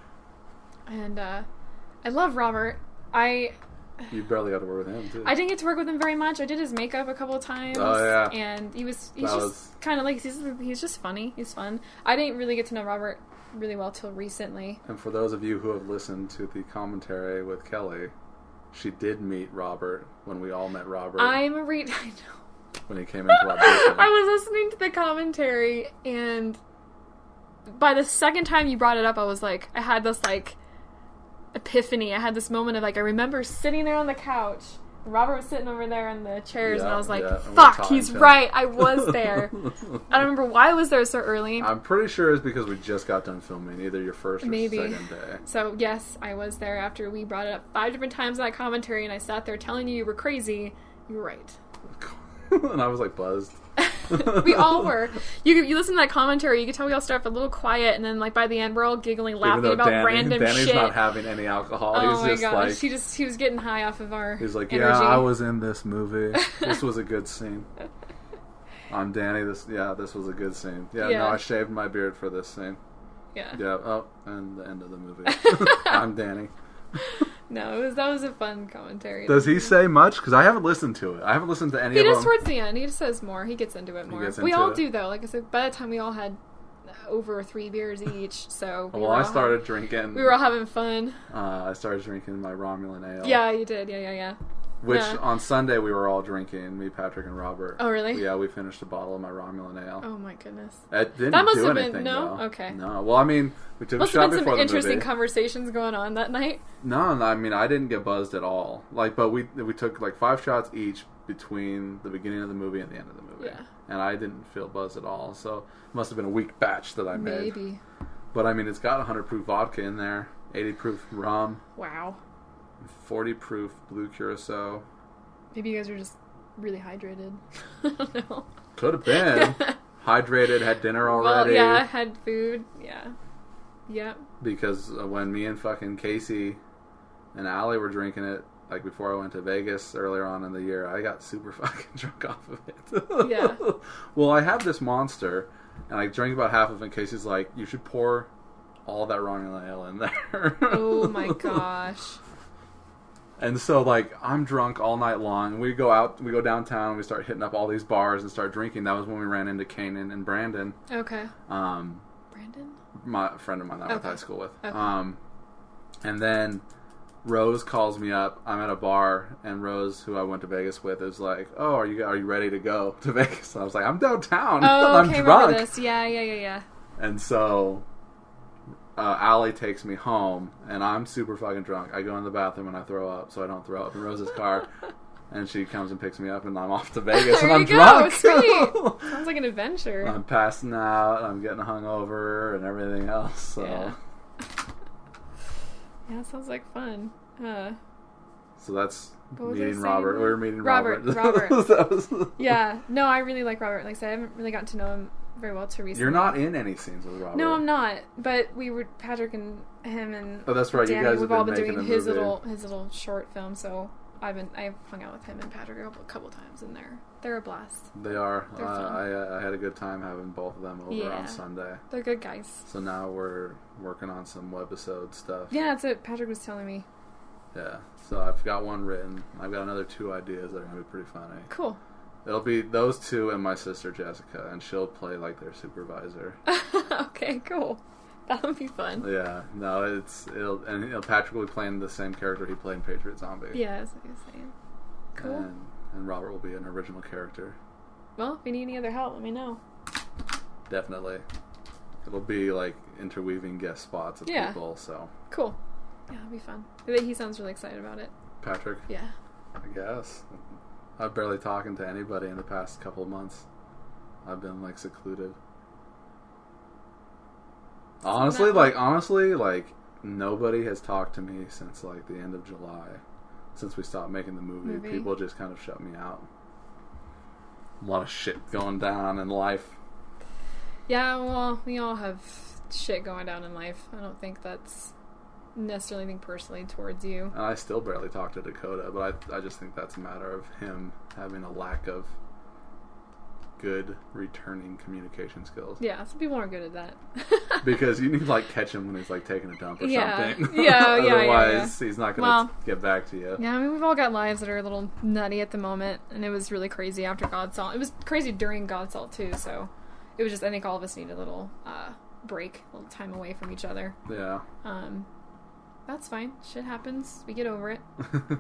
And uh, I love Robert. I you barely got to work with him too. I didn't get to work with him very much. I did his makeup a couple of times. Oh, yeah. and he was he's That just kind of like he's he's just funny. He's fun. I didn't really get to know Robert really well till recently. And for those of you who have listened to the commentary with Kelly, she did meet Robert when we all met Robert I'm a re- I know. when he came into audition. I was listening to the commentary, and by the second time you brought it up, I was like, I had this like epiphany. I had this moment of like, I remember sitting there on the couch. Robert was sitting over there in the chairs, and I was like, yeah, "Fuck, he's him. right. I was there." I don't remember why I was there so early. I'm pretty sure it's because we just got done filming, either your first or Maybe. second day. So yes, I was there after we brought it up five different times in that commentary, and I sat there telling you you were crazy. You were right. and I was like buzzed. we all were. You you listen to that commentary, you could tell we all start off a little quiet, and then like by the end, we're all giggling, laughing about Danny, random Danny's shit. not having any alcohol. oh he's my just gosh, like he just he was getting high off of our. he's like, energy. yeah, I was in this movie. this was a good scene. I'm Danny. This yeah, this was a good scene. Yeah, Yeah. no, I shaved my beard for this scene. Yeah. Yeah. Oh, and the end of the movie. I'm Danny. No, it was that was a fun commentary. Does he say much? Because I haven't listened to it. I haven't listened to any He of does them. towards the end. He just says more. He gets into it more. gets we all it. do though. Like I said, by the time we all had over three beers each, so we well, I started having- drinking. we were all having fun. uh, I started drinking my Romulan ale. Yeah, you did. Yeah, yeah, yeah. Which on Sunday we were all drinking. Me, Patrick, and Robert. Oh, really? Yeah, we finished a bottle of my Romulan ale. Oh my goodness. It didn't That must do have been- anything. no? though. Okay. No. Well, I mean, we took Must a shot have been before some interesting movie. conversations going on that night. no, no, I mean, I didn't get buzzed at all. Like, but we we took like five shots each between the beginning of the movie and the end of the movie. Yeah. And I didn't feel buzzed at all. So it must have been a weak batch that I made. Maybe. But I mean, it's got 100 proof vodka in there, 80 proof rum, Wow. 40 proof blue curacao, Maybe you guys are just really hydrated. I don't know. Could have been hydrated, had dinner already. Well, yeah, had food. Yeah. Yep. Because uh, when me and fucking Casey and Allie were drinking it, like before I went to Vegas earlier on in the year, I got super fucking drunk off of it. Yeah. well, I have this monster, and I drank about half of it. And Casey's like, "You should pour all that Romulan ale in there." Oh my gosh. And so, like, I'm drunk all night long. We go out, we go downtown, we start hitting up all these bars and start drinking. That was when we ran into Kanan and Brandon, Okay. um, Brandon? my friend of mine that I went to high school with. Okay. Um, and then Rose calls me up. I'm at a bar, and Rose, who I went to Vegas with, is like, "Oh, are you are you ready to go to Vegas?" I was like, "I'm downtown. Oh, I'm okay. drunk." This? Yeah, yeah, yeah, yeah. And so uh, Allie takes me home, and I'm super fucking drunk. I go in the bathroom and I throw up, so I don't throw up in Rose's car. and she comes and picks me up, and I'm off to Vegas, and I'm drunk. Sounds like an adventure. I'm passing out, I'm getting hungover, and everything else. So, Yeah. Yeah, sounds like fun. Uh, so that's meeting Robert. We were meeting Robert, Robert. Robert. Yeah, no, I really like Robert. Like I said, I haven't really gotten to know him very well recently. You're not in any scenes with Robert. No, I'm not. But we were Patrick and him and Oh, that's right. Danny. you guys we've all been doing his movie. little his little short film. So I've been I've hung out with him and Patrick a couple, couple times, and they're they're a blast. They are. Uh. I, uh, I had a good time having both of them over Yeah. on Sunday. They're good guys. So now we're working on some webisode stuff. Yeah, that's what Patrick was telling me. Yeah. So I've got one written. I've got another two ideas that are gonna be pretty funny. Cool. It'll be those two and my sister Jessica, and she'll play like their supervisor. okay, cool. That'll be fun. yeah. No, it's it'll and you know, Patrick will be playing the same character he played in Patriot Zombie. Yeah, that's what was saying. Cool. And, and Robert will be an original character. Well, if you need any other help, let me know. Definitely. It'll be like interweaving guest spots of Yeah. people. So Cool. Yeah, it'll be fun. I think He sounds really excited about it. Patrick, Yeah. I guess. I've barely talking to anybody in the past couple of months. I've been like secluded. Honestly, like honestly, like nobody has talked to me since like the end of July. Since we stopped making the movie, Movie. people just kind of shut me out. A lot of shit going down in life. Yeah, well, we all have shit going down in life. I don't think that's necessarily anything personally towards you. And I still barely talk to Dakota, but I, I just think that's a matter of him having a lack of good returning communication skills. Yeah, some people aren't good at that. Because you need to like catch him when he's like taking a dump or Yeah. something. Yeah, yeah, yeah, Otherwise, he's not gonna Well- get back to you. yeah, I mean, we've all got lives that are a little nutty at the moment, and it was really crazy after God Salt. It was crazy during God Salt, too, so it was just, I think all of us need a little uh, break, a little time away from each other. Yeah. Um, that's fine. Shit happens. We get over it.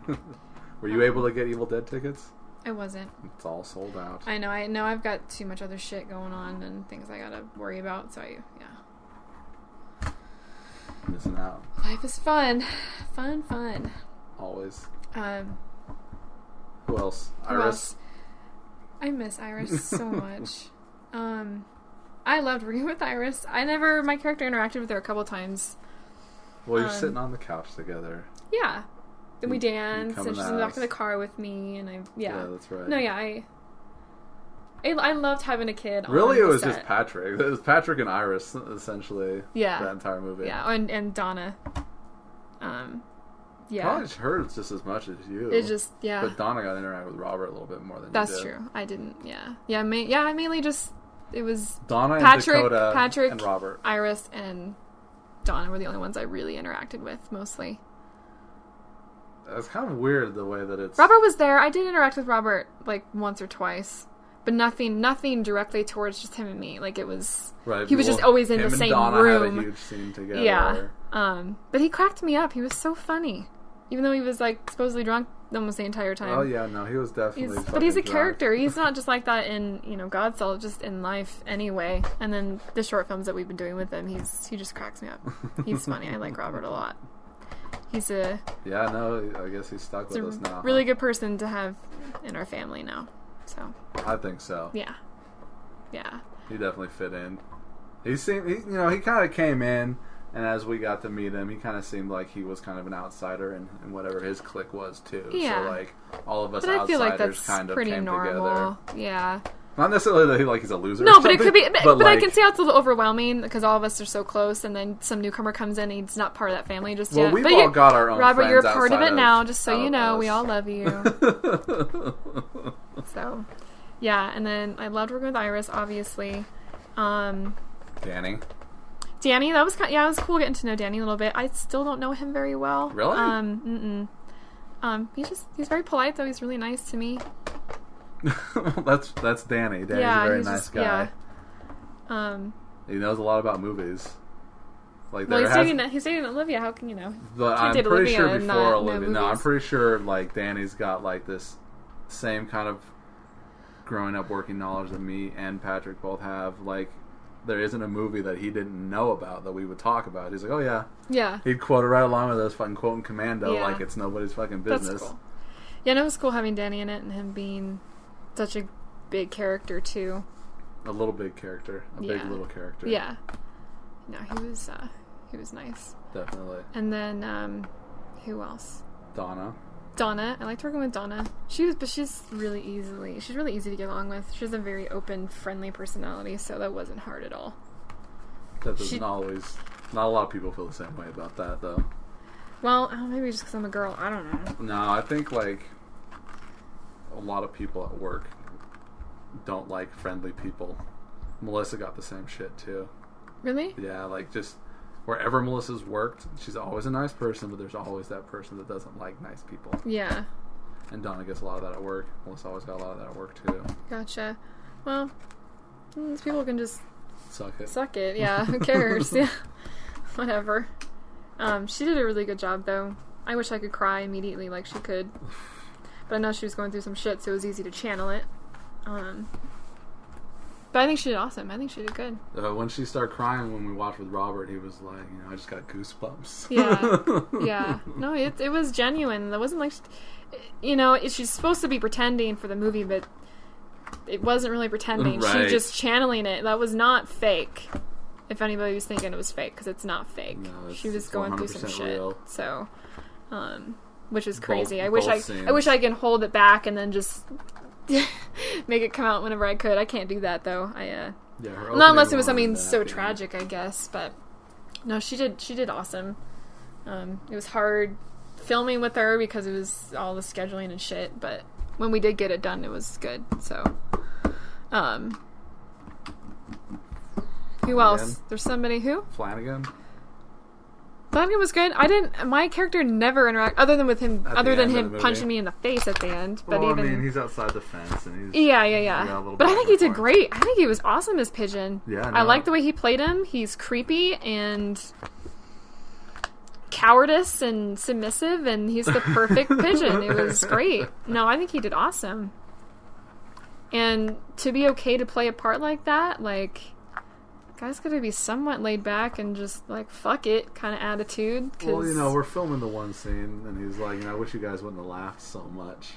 Were you able to get Evil Dead tickets? I wasn't. It's all sold out. I know. I know. I've got too much other shit going on and things I gotta worry about. So I, yeah. Missing out. Life is fun, fun, fun. Always. Um, Who else? who Iris. else? I miss Iris so much. Um, I loved working with Iris. I never. My character interacted with her a couple times. Well, you're um, sitting on the couch together. Yeah. Then we You- you danced, and she's in the back of the car with me, and I yeah. that's right. No, yeah, I. I, I loved having a kid. Really, it was set. just Patrick. It was Patrick and Iris, essentially. Yeah. That entire movie. Yeah, and and Donna. Um, yeah, Probably hers just as much as you. it just yeah. But Donna got to interact with Robert a little bit more than That's true. I didn't. Yeah, yeah. Ma- yeah, I mainly just it was Donna and Patrick- Dakota Patrick- and Robert. Iris and Donna were the only ones I really interacted with mostly. It's kind of weird the way that it's. Robert was there. I did interact with Robert like once or twice, but nothing, nothing directly towards just him and me. Like it was, Right, he was just always in the same Donna room. Had a huge scene together. yeah. Um, but he cracked me up. He was so funny, even though he was like supposedly drunk almost the entire time. Oh yeah, no, he was definitely. He's, but he's a drunk. character. He's not just like that in you know God Salt, just in life anyway. And then the short films that we've been doing with him, he's he just cracks me up. He's funny. I like Robert a lot. He's a, Yeah, no, I guess he's stuck with us now. really huh? good person to have in our family now. So I think so. yeah, yeah, He definitely fit in. He seemed, he, you know, he kind of came in And as we got to meet him, he kind of seemed like he was kind of an outsider and, in whatever his clique was too. Yeah. So like all of us But I feel like outsiders kind of pretty came normal. together. Yeah. Not necessarily that he like he's a loser. or No, but it could be. something, But, but I can see how it's a little overwhelming because all of us are so close, and then some newcomer comes in, and he's not part of that family just Well, yet. we've but all you- got our own. Robert, you're a part of it now, just so you of know. We all love you. so, yeah, and then I loved working with Iris, obviously. Um, Danny. Danny, that was kind. Yeah, it was cool getting to know Danny a little bit. I still don't know him very well. Really? Um, mm-mm. Um, he's just he's very polite though. He's really nice to me. that's that's Danny. Danny's yeah, a very nice just, guy. Yeah. Um, He knows a lot about movies. Like well, he's has, dating he's dating Olivia. How can you know? but I'm pretty Olivia sure before not Olivia. No, I'm pretty sure like Danny's got like this same kind of growing up working knowledge that me and Patrick both have. Like there isn't a movie that he didn't know about that we would talk about. He's like, oh yeah, Yeah, he'd quote it right along with us, fucking quoting Commando Yeah. like it's nobody's fucking business. cool. Yeah, and it was cool having Danny in it and him being such a big character too. A little big character, a big little character. Yeah. No, he was uh, he was nice. definitely. And then um, who else? Donna. Donna. I liked working with Donna. She was, but she's really easily. She's really easy to get along with. She has a very open, friendly personality, so that wasn't hard at all. That doesn't She- always. Not a lot of people feel the same way about that though. Well, oh, maybe just because I'm a girl. I don't know. No, I think like a lot of people at work don't like friendly people. Melissa got the same shit too. Really? Yeah, like just wherever Melissa's worked, she's always a nice person, but there's always that person that doesn't like nice people. Yeah. And Donna gets a lot of that at work. Melissa always got a lot of that at work too. Gotcha. Well, these people can just Suck it. suck it. Yeah. Who cares? yeah. Whatever. Um, she did a really good job, though. I wish I could cry immediately like she could. But I know she was going through some shit, so it was easy to channel it. Um, but I think she did awesome. I think she did good. Uh, when she started crying when we watched with Robert, he was like, you know, I just got goosebumps. Yeah. Yeah. No, it it was genuine. That wasn't like, you know, it- she's supposed to be pretending for the movie, but it wasn't really pretending. She was just channeling it. That was not fake. If anybody was thinking it was fake, because it's not fake. No, she was going through some 100% shit. So, um, which is Both- crazy. I wish I scenes. I wish I can hold it back and then just make it come out whenever I could. I can't do that though. I uh, Yeah, not unless it was something so happy tragic, I guess. But no, she did. She did awesome. Um, it was hard filming with her because it was all the scheduling and shit. But when we did get it done, it was good. So, um, who else? There's somebody who Flanagan. Flanagan was good. I didn't. My character never interact other than with him. At other than him punching me in the face at the end. But well, even I mean, he's outside the fence, and he's Yeah, yeah, yeah. But I think he did great. I think he was awesome as Pigeon. Yeah, I like the way he played him. He's creepy and cowardice and submissive, and he's the perfect Pigeon. It was great. No, I think he did awesome. And to be okay to play a part like that, like, guy's got to be somewhat laid back and just like fuck it kind of attitude. Cause, Well, you know, we're filming the one scene, and he's like, you know, I wish you guys wouldn't have laughed so much.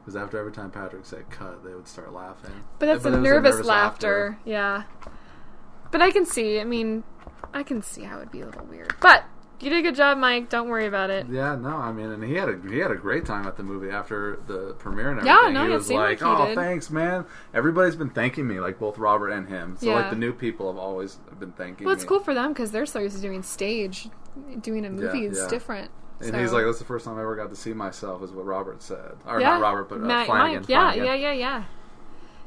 Because after every time Patrick said cut, they would start laughing. But that's it a was nervous, laughter. Yeah. But I can see. I mean, I can see how it'd be a little weird. But you did a good job, Mike. Don't worry about it. Yeah, no, I mean, and he had a he had a great time at the movie after the premiere and everything. Yeah, no, he it was seemed like, like he "Oh, did." thanks, man." Everybody's been thanking me, like both Robert and him. So Yeah. like the new people have always been thanking Well, it's me. cool for them because they're so used to doing stage. Doing a movie is yeah. different. And So- he's like, "That's the first time I ever got to see myself," is what Robert said, or yeah, not Robert, but uh, Mike, Flanagan. Mike, Yeah, Flanagan. yeah, yeah, yeah.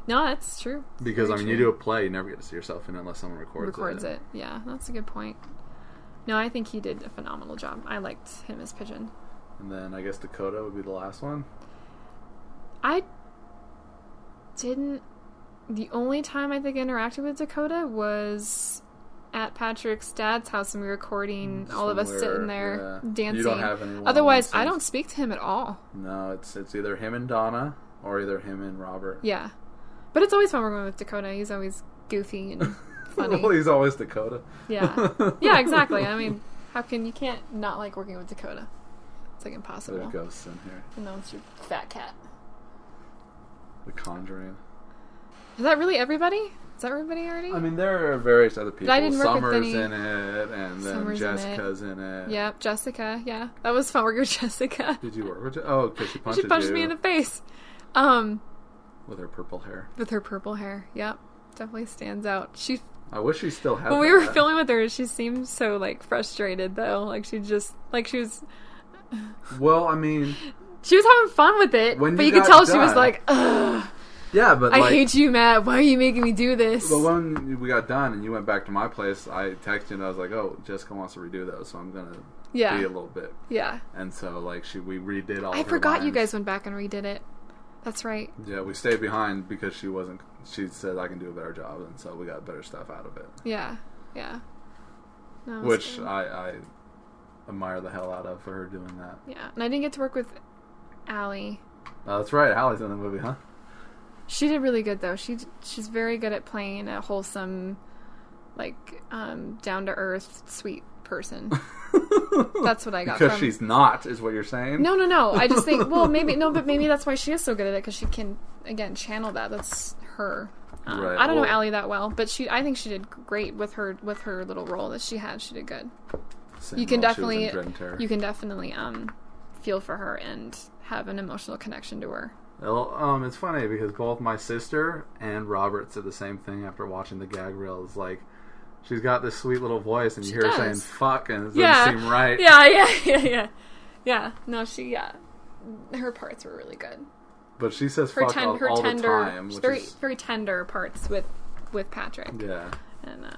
No, that's true. Because Very I mean, you do a play, you never get to see yourself in it unless someone records, it, Records it. Yeah, that's a good point. No, I think he did a phenomenal job. I liked him as Pigeon. And then I guess Dakota would be the last one. I didn't. The only time I think I interacted with Dakota was at Patrick's dad's house and we were recording Just all of us sitting there yeah. dancing. You don't have anyone. Otherwise, I don't speak to him at all. No, it's it's either him and Donna or either him and Robert. Yeah, but it's always fun working with Dakota. He's always goofy and funny. well, he's always Dakota. yeah, yeah, exactly. I mean, how can you can't not like working with Dakota? It's like impossible. There's ghosts in here. And then it's your fat cat. The Conjuring. Is that really everybody? Is that everybody already? I mean, there are various other people. I didn't work with Summer's any- in it, and then Summer's in it. Jessica's in it. yep, Jessica. Yeah, that was fun working with Jessica. Did you work with? Je- Oh, because she punched she punched you me in the face. Um, with her purple hair. with her purple hair. Yep, definitely stands out. She I wish she still had. when we were filming with her, she seemed so like frustrated though. Like she just like she was Well, I mean, she was having fun with it, When but you you could tell she was like, Ugh, yeah, but I like, hate you, Matt. Why are you making me do this? But when we got done and you went back to my place, I texted you and I was like, "Oh, Jessica wants to redo those, so I'm gonna yeah, be a little bit." yeah. And so, like, she we redid all. I forgot you guys went back and redid it. That's right. Yeah, we stayed behind because she wasn't. She said I can do a better job, and so we got better stuff out of it. Yeah, yeah. No, Which good. I, I admire the hell out of for her doing that. yeah, and I didn't get to work with Allie. Oh, that's right. Hallie's in the movie, huh? She did really good though. She she's very good at playing a wholesome, like um, down to earth, sweet person. That's what I got because from- she's not, is what you're saying. No, no, no. I just think well, maybe no, but maybe that's why she is so good at it because she can again channel that. That's her. Um, Right, I don't know well- Allie that well, but she I think she did great with her with her little role that she had. She did good. You can role she was in definitely Dread and Terror. you can definitely um feel for her and have an emotional connection to her. Well, um, it's funny because both my sister and Robert said the same thing after watching the gag reels. Like, she's got this sweet little voice, and you She hear her saying does. "fuck," and it doesn't seem right. Yeah, yeah, yeah, yeah. Yeah. No, she yeah. Her parts were really good. But she says Her "fuck" ten all, her all tender the time, which very is very tender parts with with Patrick. yeah. And uh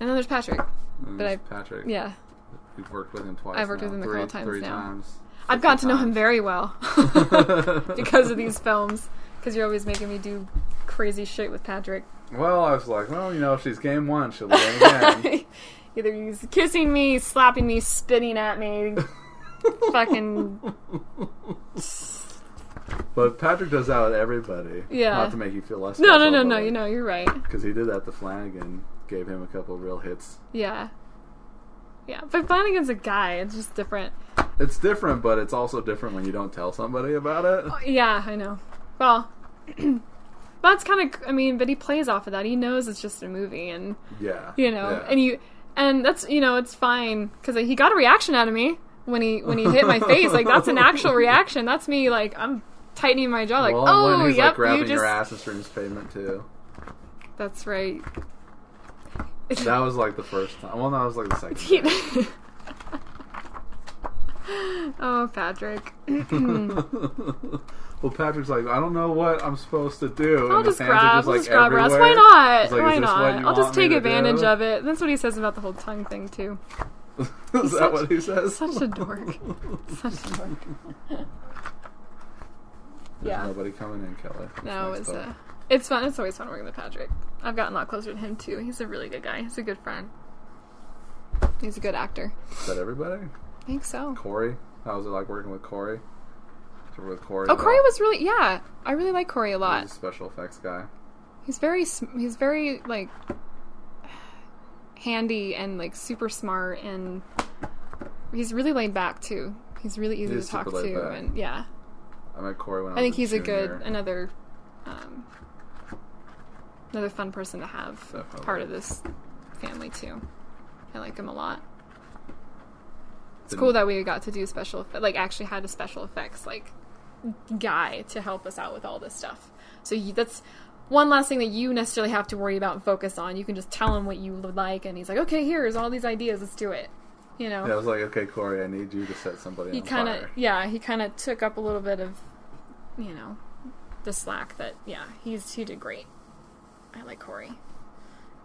and then there's Patrick. And But I- Patrick. Yeah. We've worked with him twice. I've worked now. with him a three, couple times three now. times. I've gotten to know him very well because of these films. Because you're always making me do crazy shit with Patrick. Well, I was like, well, you know, if she's game one, she'll be game again. Either he's kissing me, slapping me, spitting at me, fucking but Patrick does that with everybody. Yeah. Not to make you feel less. no, no, no, no. You know, you're right. Because he did that to Flanagan. Gave him a couple real hits. Yeah, yeah. But Flanagan's a guy. It's just different. It's different, but it's also different when you don't tell somebody about it. Oh, yeah, I know. Well, that's kind of. I mean, but he plays off of that. He knows it's just a movie, and Yeah. you know, yeah. and you, and that's you know, it's fine because he got a reaction out of me when he when he hit my face. Like that's an actual reaction. That's me. Like I'm tightening my jaw. Like well, oh, he's yep, like grabbing you just. your ass and Street Meets Pavement too. That's right. That was like the first time. Well, that was like the second. Time. oh, Patrick. well, Patrick's like, I don't know what I'm supposed to do. I'll and just grab. just, I'll like, just grab her ass. Why not? Like, Why "Is this not? I'll just take advantage do?" of it. That's what he says about the whole tongue thing too. Is He's that such- what he says? Such a dork. Such a dork. There's yeah. nobody coming in, Kelly. It's No, next it's uh, it's fun. It's always fun working with Patrick. I've gotten a lot closer to him too. He's a really good guy. He's a good friend. He's a good actor. Is that everybody? I think so. Corey? How was it like working with Corey? With Corey? Oh, Corey was really yeah. I really like Corey a lot. He's a special effects guy. He's very he's very like handy and like super smart and he's really laid back too. He's really easy He to talk to back. and yeah. I met Corey when I, I think he's a good another um, another fun person to have Definitely. part of this family too. I like him a lot. It's Didn't- cool that we got to do special like actually had a special effects like guy to help us out with all this stuff. So you, that's one last thing that you necessarily have to worry about and focus on. You can just tell him what you would like, and he's like, "Okay, here's all these ideas. Let's do it." You know. Yeah, I was like, okay, Corey, I need you to set somebody he kind of yeah he kind of took up a little bit of you know the slack that yeah he's he did great i like corey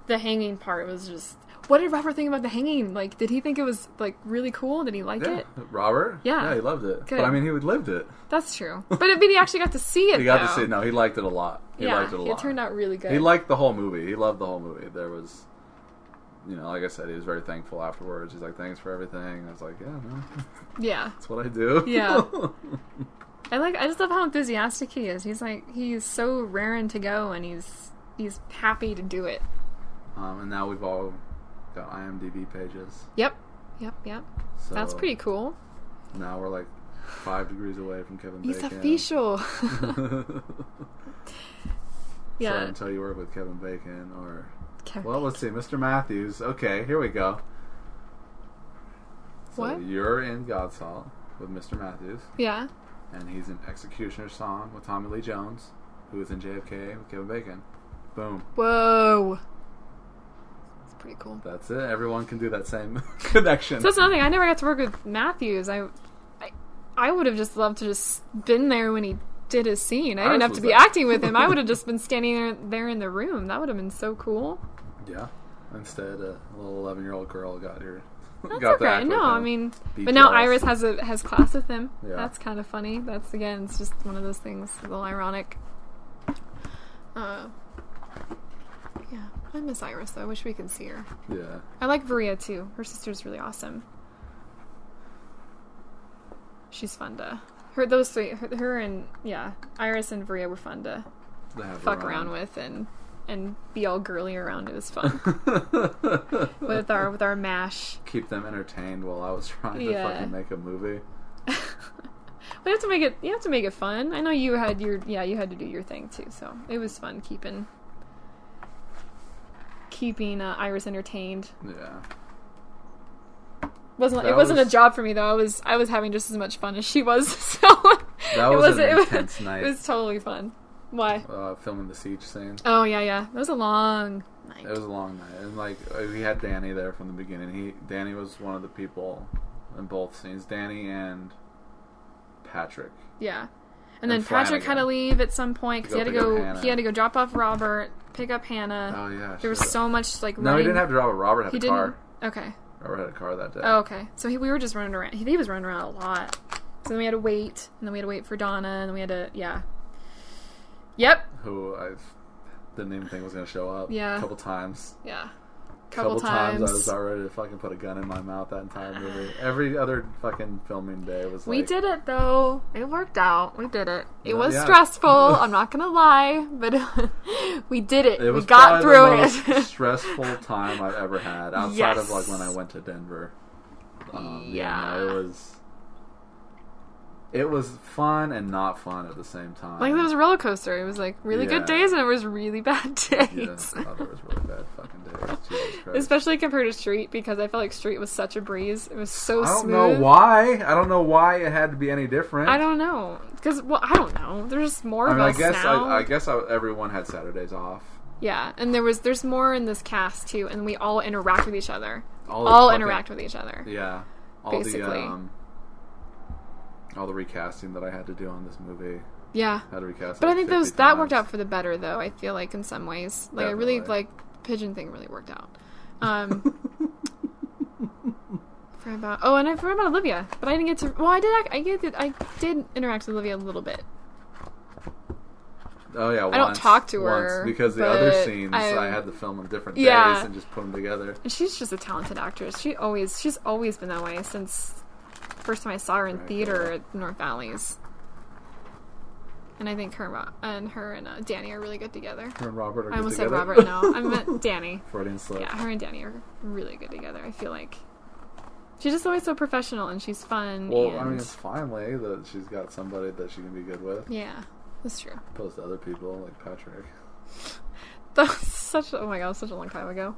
the hanging part was just what did robert think about the hanging like did he think it was like really cool did he like Yeah, it Robert. Yeah. yeah, he loved it. Good. But I mean, he would lived it. that's true but I mean, he actually got to see it He got to see. it. No, he liked it a lot. He yeah liked it a lot. It turned out really good He liked the whole movie. He loved the whole movie. There was, you know, like I said, he was very thankful afterwards. He's like, "Thanks for everything." I was like, "Yeah, no, yeah that's what I do." Yeah. i like i just love how enthusiastic he is he's like he's so raring to go and he's he's happy to do it um, and now we've all got IMDb pages. yep yep yep So that's pretty cool Now we're like five degrees away from Kevin Bacon. He's Bacon. official. Yeah. until you work with Kevin Bacon or Well, let's see, Mr. Matthews. Okay, here we go. So What? you're in God Salt with Mr. Matthews, Yeah. and he's in Executioner's Song with Tommy Lee Jones, who is in JFK with Kevin Bacon. Boom. Whoa. It's pretty cool. That's it. Everyone can do that same connection. So that's another thing. I never got to work with Matthews. I, I, I would have just loved to just been there when he did his scene. I Ours didn't have to be acting with him. I would have just been standing there, there in the room. That would have been so cool. Yeah. Instead, a little eleven-year-old girl got here. That's got okay. No. I mean, Be but now jealous. Iris has a has class with him. Yeah. That's kind of funny. That's again, it's just one of those things, a little ironic. Uh, yeah, I miss Iris though. I wish we could see her. Yeah. I like Varia too. Her sister's really awesome. She's fun to her. Those three, her, her and yeah, Iris and Varia were fun to fuck her around with and and be all girly around. It was fun with our with our mash. Keep them entertained while I was trying Yeah. to fucking make a movie. We have to make it. You have to make it fun. I know you had your yeah. You had to do your thing too. So it was fun keeping keeping uh, Iris entertained. Yeah. wasn't That It wasn't was- a job for me though. I was I was having just as much fun as she was. So That it was was an it was, intense night. It was totally fun. Why? Uh, filming the siege scene. Oh yeah yeah. It was a long night. It was a long night, and like uh, we had Danny there from the beginning. He Danny was one of the people in both scenes. Danny and Patrick. Yeah. And then And Patrick had to leave at some point because he had to go. He had to go drop off Robert, pick up Hannah. Oh yeah. there was shit. so much like No, he didn't have to drop. Robert had He a didn't. car. Okay. Robert had a car that day. Oh, okay. So he, we were just running around. He, he was running around a lot. So then we had to wait, and then we had to wait for Donna, and then we had to yeah. Yep. Who I didn't even think was gonna show up. Yeah. A couple times. Yeah. Couple, Couple, times. times. I was about ready to fucking put a gun in my mouth that entire movie. Every other fucking filming day was like. we did it though. It worked out. We did it. It Yeah, was yeah. stressful. I'm not gonna lie, but we did it. It was we got through the it. most stressful time I've ever had, outside of like when I went to Denver. Um, Yeah. no, it was. It was fun and not fun at the same time. like it was a roller coaster. It was like really good days and it was really bad days. Yeah, oh, there was really bad fucking days. Especially compared to Street because I felt like Street was such a breeze. It was so I don't smooth. know why. I don't know why it had to be any different. I don't know because well, I don't know. There's more I of mean, I us guess now. I, I guess I, everyone had Saturdays off. yeah, and there was there's more in this cast too, and we all interact with each other. All, all fucking- interact with each other. Yeah, all Basically. the um, all the recasting that I had to do on this movie. Yeah, had to recast. but I think those 50 that worked out for the better though. I feel like in some ways, like I really like pigeon thing really worked out. Um, about oh, and I forgot about Olivia, but I didn't get to. Well, I did. I get. I did interact with Olivia a little bit. Oh yeah, I don't talk to once, her, because the other scenes I- I, had to film on different Yeah. days and just put them together. And she's just a talented actress. She always she's always been that way since first time I saw her in theater at North Valleys. And I think her and her and uh, Danny are really good together. Her and Robert are I almost together. said Robert. No, I meant Danny. Freudian slip. Yeah, her and Danny are really good together. I feel like she's just always so professional and she's fun. Well, and... I mean, it's finally that she's got somebody that she can be good with, yeah, that's true. opposed to other people like Patrick. That was such oh my god, such a long time ago.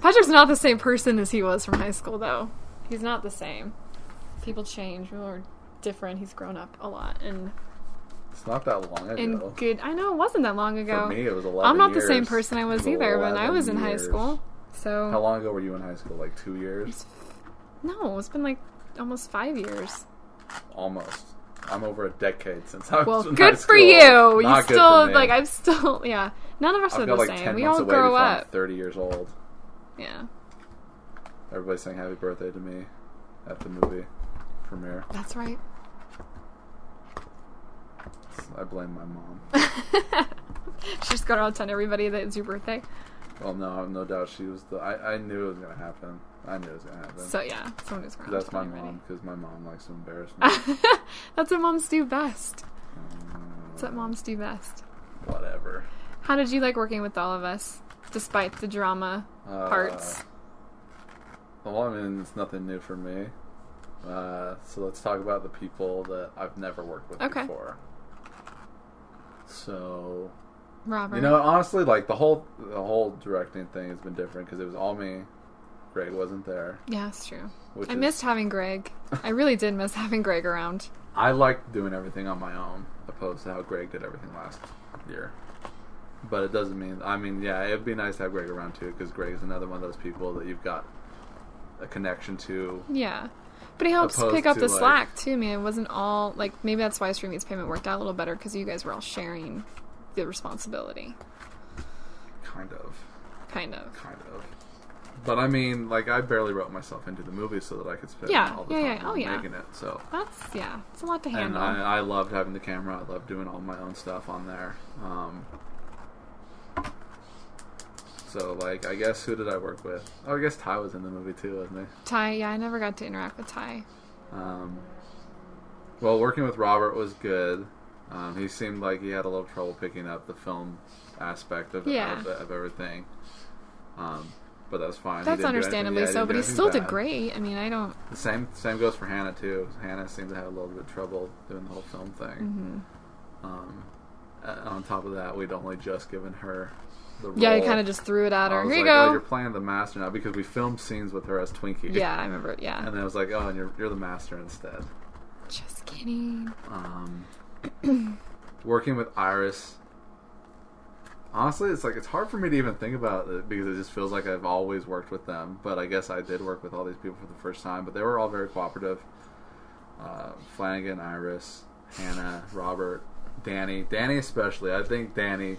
Patrick's not the same person as he was from high school, though. He's not the same. People change. People are different. He's grown up a lot and It's not that long ago. and good. I know it wasn't that long ago. For me, it was 11 I'm not the years. same person I was either when I 11 was in high years. school. So How long ago were you in high school? Like two years? no, it's been like almost five years. Almost. I'm over a decade since I was Well, in high good for school. you. You Not good still for me. like I'm still yeah. None of us I've are got the like same. 10 We months all away grow before I'm up. 30 years old. Yeah, Everybody saying happy birthday to me at the movie premiere. that's right. I blame my mom. She's going around telling everybody that it's your birthday. Well, no, no doubt she was the. I, I knew it was gonna happen. I knew it was gonna happen. So yeah, someone who's around That's my mom because my mom likes to embarrass me. That's what moms do best. That's what Uh, moms do best. Whatever. How did you like working with all of us, despite the drama Uh, parts? Well, I mean, it's nothing new for me. Uh, so let's talk about the people that I've never worked with Okay. before. So, Robert. You know, honestly, like the whole the whole directing thing has been different because it was all me. Greg wasn't there. yeah, it's true. I is- missed having Greg. I really did miss having Greg around. I liked doing everything on my own, opposed to how Greg did everything last year. But it doesn't mean. I mean, yeah, it'd be nice to have Greg around too, because Greg is another one of those people that you've got a connection to. Yeah. But he helps pick up the like- slack too, man. It wasn't all like maybe that's why Street Meets Pavement worked out a little better because you guys were all sharing the responsibility, Kind of, kind of. kind of. But I mean, like, I barely wrote myself into the movie so that I could spend Yeah, all the yeah, time yeah. Oh, yeah. making it. So, That's yeah, it's a lot to and handle. I, I loved having the camera. I loved doing all my own stuff on there. Um, so, like, I guess who did I work with? Oh, I guess Ty was in the movie too, wasn't he? Ty, yeah, I never got to interact with Ty. Um, well, working with Robert was good. Um, he seemed like he had a little trouble picking up the film aspect of, Yeah. of, of everything. Um, but that's fine. That's didn't do anything- understandably yeah, so, but he still did great. I mean, I don't. The same same goes for Hannah too. Hannah seemed to have a little bit of trouble doing the whole film thing. Mm-hmm. Um, uh, on top of that, we'd only just given her the. Yeah, he kind of just threw it at her. Here you like, "Oh, go. you're playing the master now because we filmed scenes with her as Twinkie. yeah, I remember. Yeah. And then I was like, oh, and you're you're the master instead. Just kidding. Um, working with Iris. Honestly, it's like it's hard for me to even think about it because it just feels like I've always worked with them. But I guess I did work with all these people for the first time. But they were all very cooperative. Uh, Flanagan, Iris, Hannah, Robert, Danny, Danny especially. I think Danny,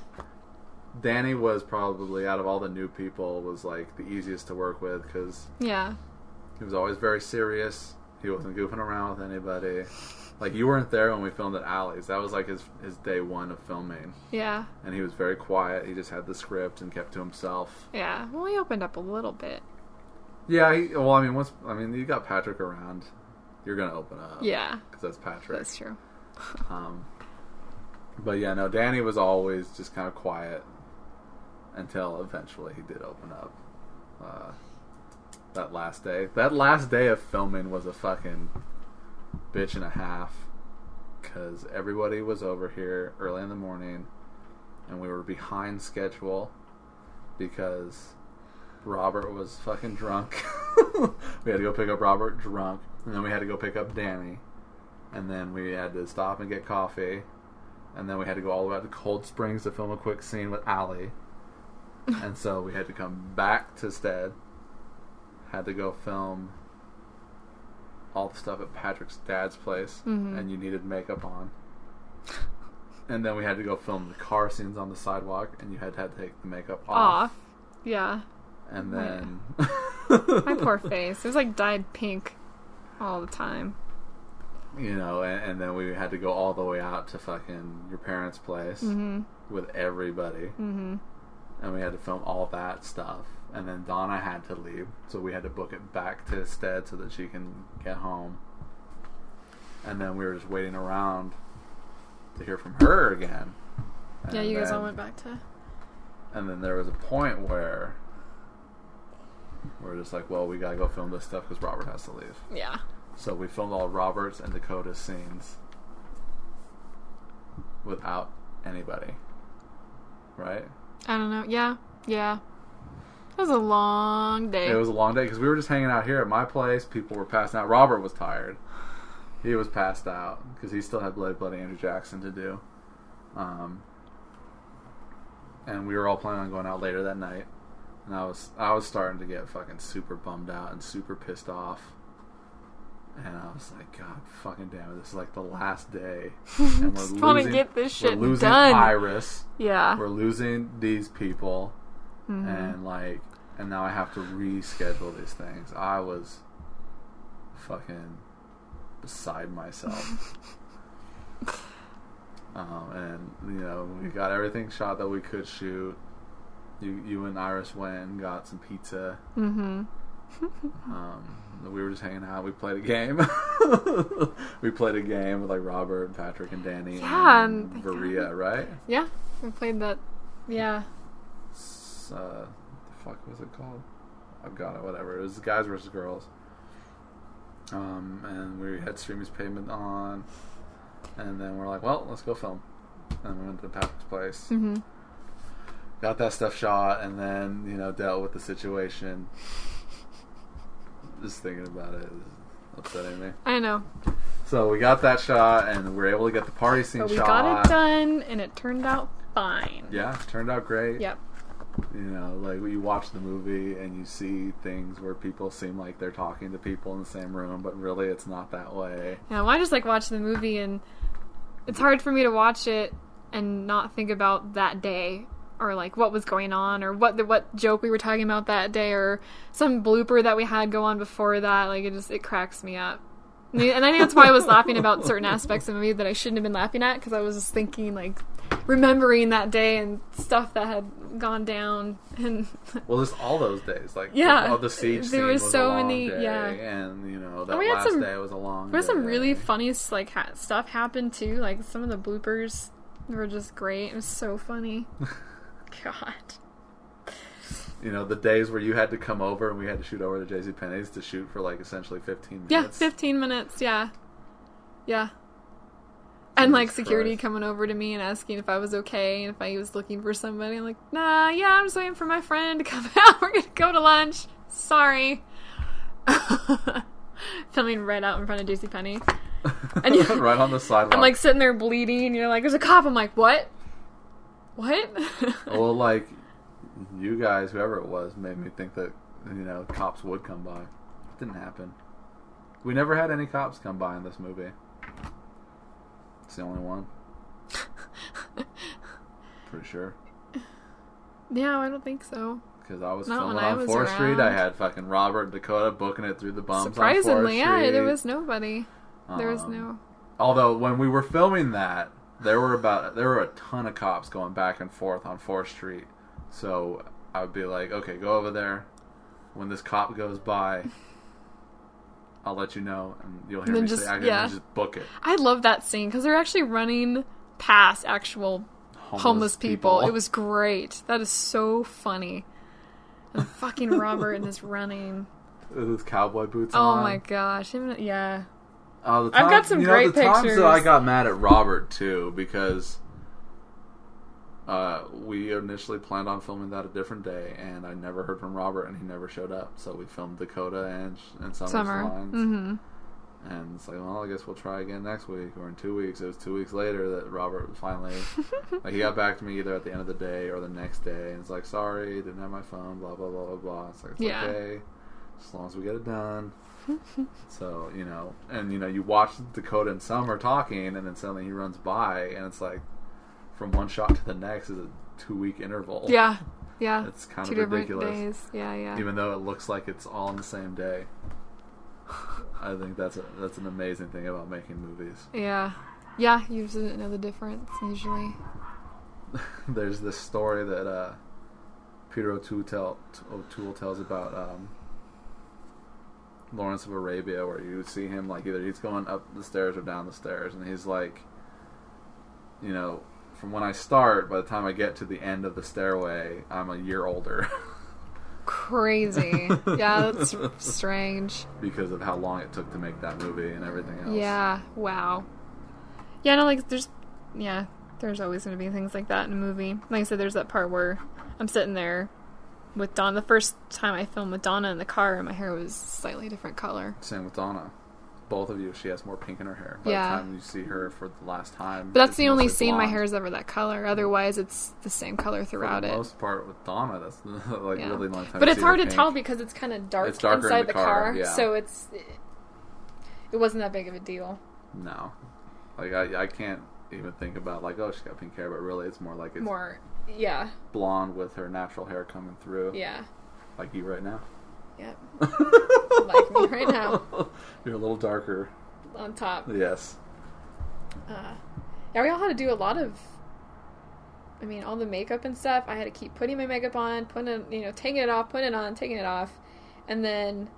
Danny was probably out of all the new people was like the easiest to work with because Yeah. he was always very serious. He wasn't goofing around with anybody. Like you weren't there when we filmed at Allie's. That was like his his day one of filming, Yeah. and he was very quiet. He just had the script and kept to himself. Yeah. Well, he opened up a little bit. Yeah, he, well, I mean, once I mean you got Patrick around, you're gonna open up. Yeah. because that's Patrick. That's true. Um, but yeah, no, Danny was always just kind of quiet until eventually he did open up. Uh, that last day, that last day of filming was a fucking bitch and a half because everybody was over here early in the morning and we were behind schedule because Robert was fucking drunk. we had to go pick up Robert drunk, and then we had to go pick up Danny and then we had to stop and get coffee, and then we had to go all the way out to Cold Springs to film a quick scene with Allie, and so we had to come back to Stead, had to go film all the stuff at Patrick's dad's place, Mhm. and you needed makeup on. And then we had to go film the car scenes on the sidewalk, and you had to, had to take the makeup off. Off. Yeah. And then My poor face. It was like dyed pink all the time. you know, and, and then we had to go all the way out to fucking your parents' place Mm-hmm. with everybody, Mm-hmm. And we had to film all that stuff. And then Donna had to leave, so we had to book it back to Stead so that she can get home. And then we were just waiting around to hear from her again. Yeah, And you guys all went back to. And then there was a point where we're just like, well, we gotta go film this stuff because Robert has to leave. Yeah. So we filmed all Robert's and Dakota's scenes without anybody. Right? I don't know. Yeah. Yeah. It was a long day. It was a long day because we were just hanging out here at my place. People were passing out. Robert was tired. He was passed out because he still had Bloody Bloody Andrew Jackson to do. Um, and we were all planning on going out later that night. And I was I was starting to get fucking super bummed out and super pissed off. And I was like, God fucking damn it! This is like the last day, and we're Just wanna losing. get this we're shit losing done. Iris. yeah. We're losing these people Mhm. and like and now I have to reschedule these things. I was fucking beside myself. um, and you know, we got everything shot that we could shoot. You you and Iris went and got some pizza. Mm-hmm. Um, we were just hanging out. We played a game. we played a game with like Robert, and Patrick, and Danny, Yeah, and and- Varia, right? Yeah. We played that. Yeah. s- uh, the fuck was it called? I've got it. Whatever. It was guys versus girls. Um, and we had Street Meets Pavement on, and then we're like, well, let's go film. And we went to Patrick's place, Mm-hmm. got that stuff shot, and then you know dealt with the situation. Just thinking about it is upsetting me. I know. So we got that shot, and we were able to get the party scene But we shot. got it done, and it turned out fine. Yeah, turned out great. Yep. You know, like you watch the movie and you see things where people seem like they're talking to people in the same room, but really it's not that way. Yeah, well, I just like watch the movie, and it's hard for me to watch it and not think about that day or like what was going on or what the what joke we were talking about that day or some blooper that we had go on before that. Like it just it cracks me up. And I think that's why I was laughing about certain aspects of the movie that I shouldn't have been laughing at because I was just thinking like remembering that day and stuff that had gone down and Well, just all those days, like Yeah, all the siege there was was so many- day, yeah. and you know that we had last some- day was a long. There was some really funny like ha- stuff happened too. Like some of the bloopers were just great. It was so funny. God. you know the days where you had to come over and we had to shoot over to JC Penney's to shoot for like essentially 15 minutes. Yeah, minutes. 15 minutes. Yeah. Yeah. And like security Christ. coming over to me and asking if I was okay and if I was looking for somebody. I'm like, nah, yeah, I'm just waiting for my friend to come out. We're gonna go to lunch. Sorry. Filming right out in front of JC Penney. And you- right on the sidewalk. I'm like sitting there bleeding, and you're like, there's a cop. I'm like, what? What? well, like you guys, whoever it was, made me think that you know cops would come by. It didn't happen. We never had any cops come by in this movie. It's the only one. Pretty sure. yeah, I don't think so. Because I was Not filming I on was 4th Street. I had fucking Robert Dakota booking it through the bumps. Surprisingly, on 4th yeah, there was nobody. There was Um, no. Although when we were filming that, there were about there were a ton of cops going back and forth on Fourth Street. So I would be like, okay, go over there. When this cop goes by, I'll let you know, and you'll hear Then me just- say, I yeah. just book it. I love that scene because they're actually running past actual homeless, people. It was great. That is so funny. And fucking Robert is running. with his cowboy boots Oh on. my gosh. Yeah. Oh, the I've got time- some you know, great the times that I got mad at Robert too because uh, we initially planned on filming that a different day, and I never heard from Robert, and he never showed up. So we filmed Dakota and and Summer's Summer. lines, hmm and it's like, well, I guess we'll try again next week or in two weeks. It was two weeks later that Robert finally like he got back to me either at the end of the day or the next day, and it's like, sorry, didn't have my phone, blah blah blah blah blah. It's like, it's Yeah. okay, as long as we get it done. So you know, and you know, you watch Dakota and Summer talking, and then suddenly he runs by, and it's like from one shot to the next is a two week interval. Yeah. Yeah. it's kind Two of ridiculous, days. Yeah, yeah. even though it looks like it's all on the same day. I think that's a that's an amazing thing about making movies. yeah. Yeah, you just didn't know the difference usually. There's this story that uh, Peter O'Toole, tell, O'Toole tells about um, Lawrence of Arabia, where you see him like either he's going up the stairs or down the stairs, and he's like, you know, from when I start, by the time I get to the end of the stairway, I'm a year older Crazy. yeah, that's strange. because of how long it took to make that movie and everything else. Yeah. Wow. Yeah, no, like there's, yeah, there's always going to be things like that in a movie. Like I said, there's that part where I'm sitting there with Donna. The first time I filmed with Donna in the car, and my hair was slightly different color. Same with Donna. Both of you, she has more pink in her hair. By Yeah. the time you see her for the last time, But that's the only scene my hair is ever that color. Otherwise, it's the same color For throughout the it. most part with Donna, that's like Yeah. really only time. But it's hard to pink. tell because it's kind of dark It's darker in inside the the, car, car, yeah. so it's it wasn't that big of a deal. No, like I, I can't even think about like oh she's got pink hair, but really it's more like it's More, yeah, blonde with her natural hair coming through, yeah, like you right now. yep. like me right now You're a little darker. on top. Yes. Uh, yeah, we all had to do a lot of. I mean, all the makeup and stuff. I had to keep putting my makeup on, putting it, you know, taking it off, putting it on, taking it off, and then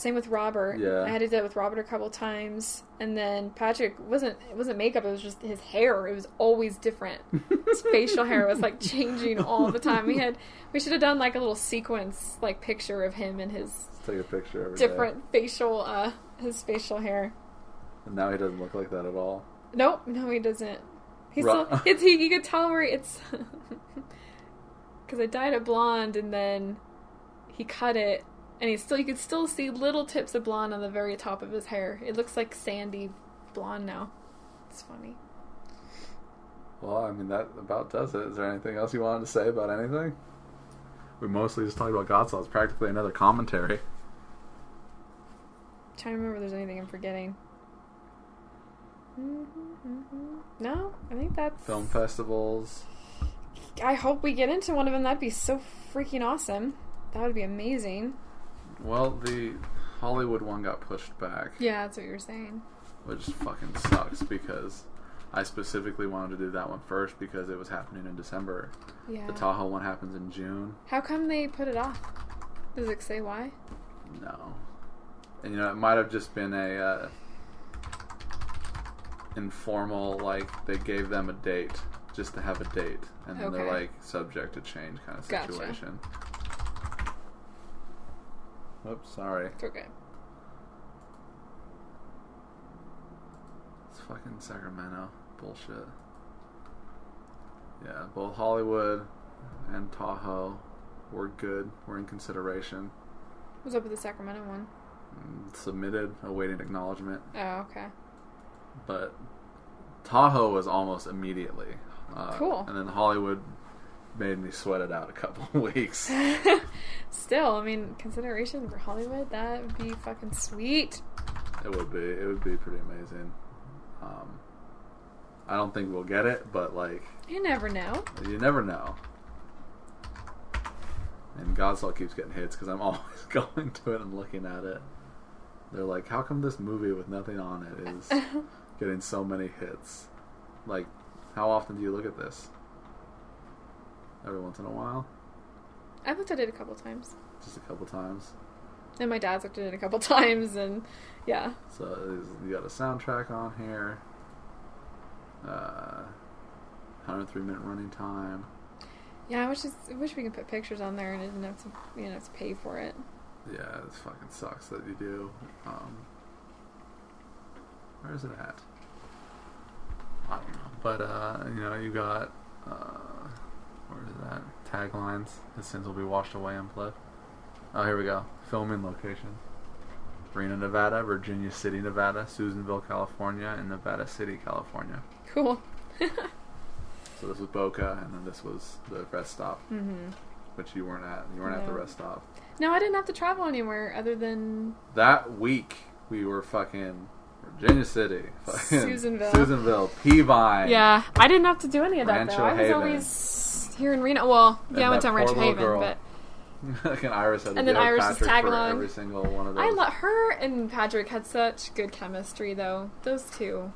same with Robert. Yeah. I had to do that with Robert a couple times, and then Patrick wasn't. It wasn't makeup. It was just his hair. It was always different. his facial hair was like changing all the time. We had. We should have done like a little sequence, like picture of him and his Let's take a picture every day. different facial, uh, his facial hair. And now he doesn't look like that at all. Nope, no, he doesn't. He's Ru- still. It's he. You could tell where it's. because I dyed it blonde and then he cut it, and he still you could still see little tips of blonde on the very top of his hair. It looks like sandy blonde now. It's funny. Well, I mean that about does it. Is there anything else you wanted to say about anything? We mostly just talked about God Salt. It's practically another commentary. trying to remember if there's anything I'm forgetting. Mm-hmm, mm-hmm. No, I think that's. Film festivals. I hope we get into one of them. That'd be so freaking awesome. That would be amazing. Well, the Hollywood one got pushed back, Yeah, that's what you're saying. which fucking sucks because I specifically wanted to do that one first because it was happening in December. Yeah. The Tahoe one happens in June. How come they put it off? Does it say why? No. And you know, it might have just been a uh, informal, like they gave them a date just to have a date, and then they're like subject to change kind of situation. Gotcha. Oops, sorry. It's okay. It's fucking Sacramento bullshit. Yeah, both Hollywood and Tahoe were good. Were in consideration. What's up with the Sacramento one? Mm, Submitted, awaiting acknowledgement. Oh, okay. but Tahoe was almost immediately. Uh, Cool. And then Hollywood made me sweat it out a couple of weeks. Still, I mean, consideration for Hollywood, that would be fucking sweet. it would be. It would be pretty amazing. Um, I don't think we'll get it, but like You never know. you never know. And God Salt keeps getting hits because I'm always going to it and looking at it. They're like, how come this movie with nothing on it is getting so many hits? Like, how often do you look at this? Every once in a while? I've looked at it a couple times. Just a couple times. And my dad's looked at it a couple times, and yeah. So you got a soundtrack on here. Uh, 103 minute running time. Yeah, I wish, just, I wish we could put pictures on there and didn't have to, you know, have to pay for it. Yeah, this fucking sucks that you do. Um, where is it at? I don't know. But, uh, you know, you got, uh, where is that? Taglines. His sins will be washed away in blood. Oh, here we go. Filming location. Reno, Nevada, Virginia City, Nevada, Susanville, California, and Nevada City, California. Cool. So this was Boca, and then this was the rest stop, hmm which you weren't at. You weren't at the rest stop. No, I didn't have to travel anywhere other than That week, we were fucking Virginia City, fucking Susanville. Susanville, Peavine. Yeah, I didn't have to do any of that Rancho though. I was Haven. always here in Reno. Well, yeah, I went to little Haven, girl. but like an Iris had And then deal with Iris's Patrick for tag-along. every single one of those. I let her and Patrick had such good chemistry though. Those two,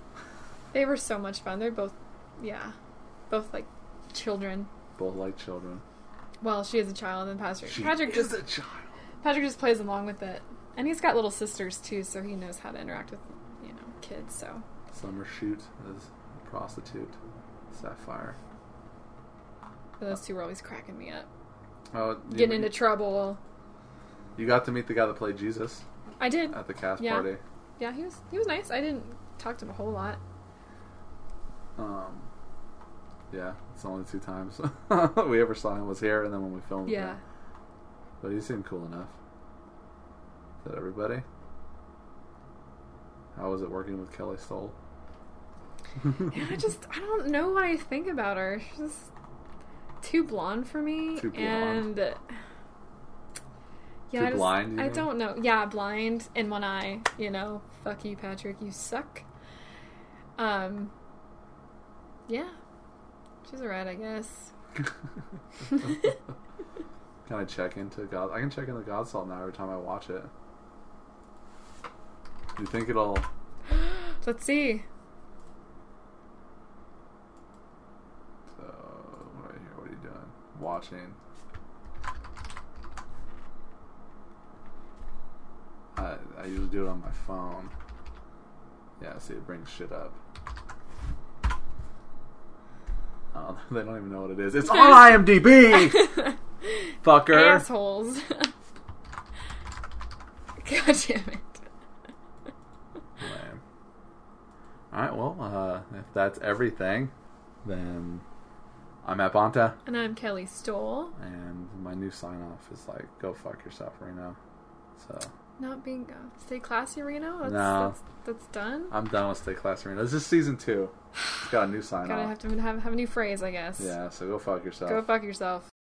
they were so much fun. They're both, yeah, both like children. Both like children. Well, she is a child, and Patrick. She Patrick is just a child. Patrick just plays along with it, and he's got little sisters too, so he knows how to interact with you know kids. So Summer shoot as a prostitute. Sapphire. Those two were always cracking me up, Oh, getting into trouble. You got to meet the guy that played Jesus I did. at the cast Yeah. party. Yeah, he was he was nice. I didn't talk to him a whole lot. Um, yeah, it's the only two times we ever saw him was here, and then when we filmed. Yeah. him. But he seemed cool enough. Is that everybody? How was it working with Kelly Stoll? Yeah, I just I don't know what I think about her. She's just too blonde for me, Too blonde. and yeah, Too I just, blind, you I don't know. Yeah, blind in one eye. You know, fuck you, Patrick. You suck. Um. Yeah, she's alright, I guess. Can I check into God? I can check into God Salt now every time I watch it. You think it'll? Let's see. Uh, right here. What are you doing? Watching. I I usually do it on my phone. Yeah, see, it brings shit up. Oh, they don't even know what it is. It's on IMDb, fucker. Assholes. God damn it. Lame. All right. Well, uh, if that's everything, then I'm at Bonta, And I'm Kelly Stoll. and my new sign off is like, go fuck yourself, Reno. So Not being uh, stay classy, Reno. That's, No. that's that's done. I'm done with Stay Classy Reno. This is season two. It's got a new sign off. Gotta have to have have a new phrase, I guess. Yeah, so go fuck yourself. Go fuck yourself.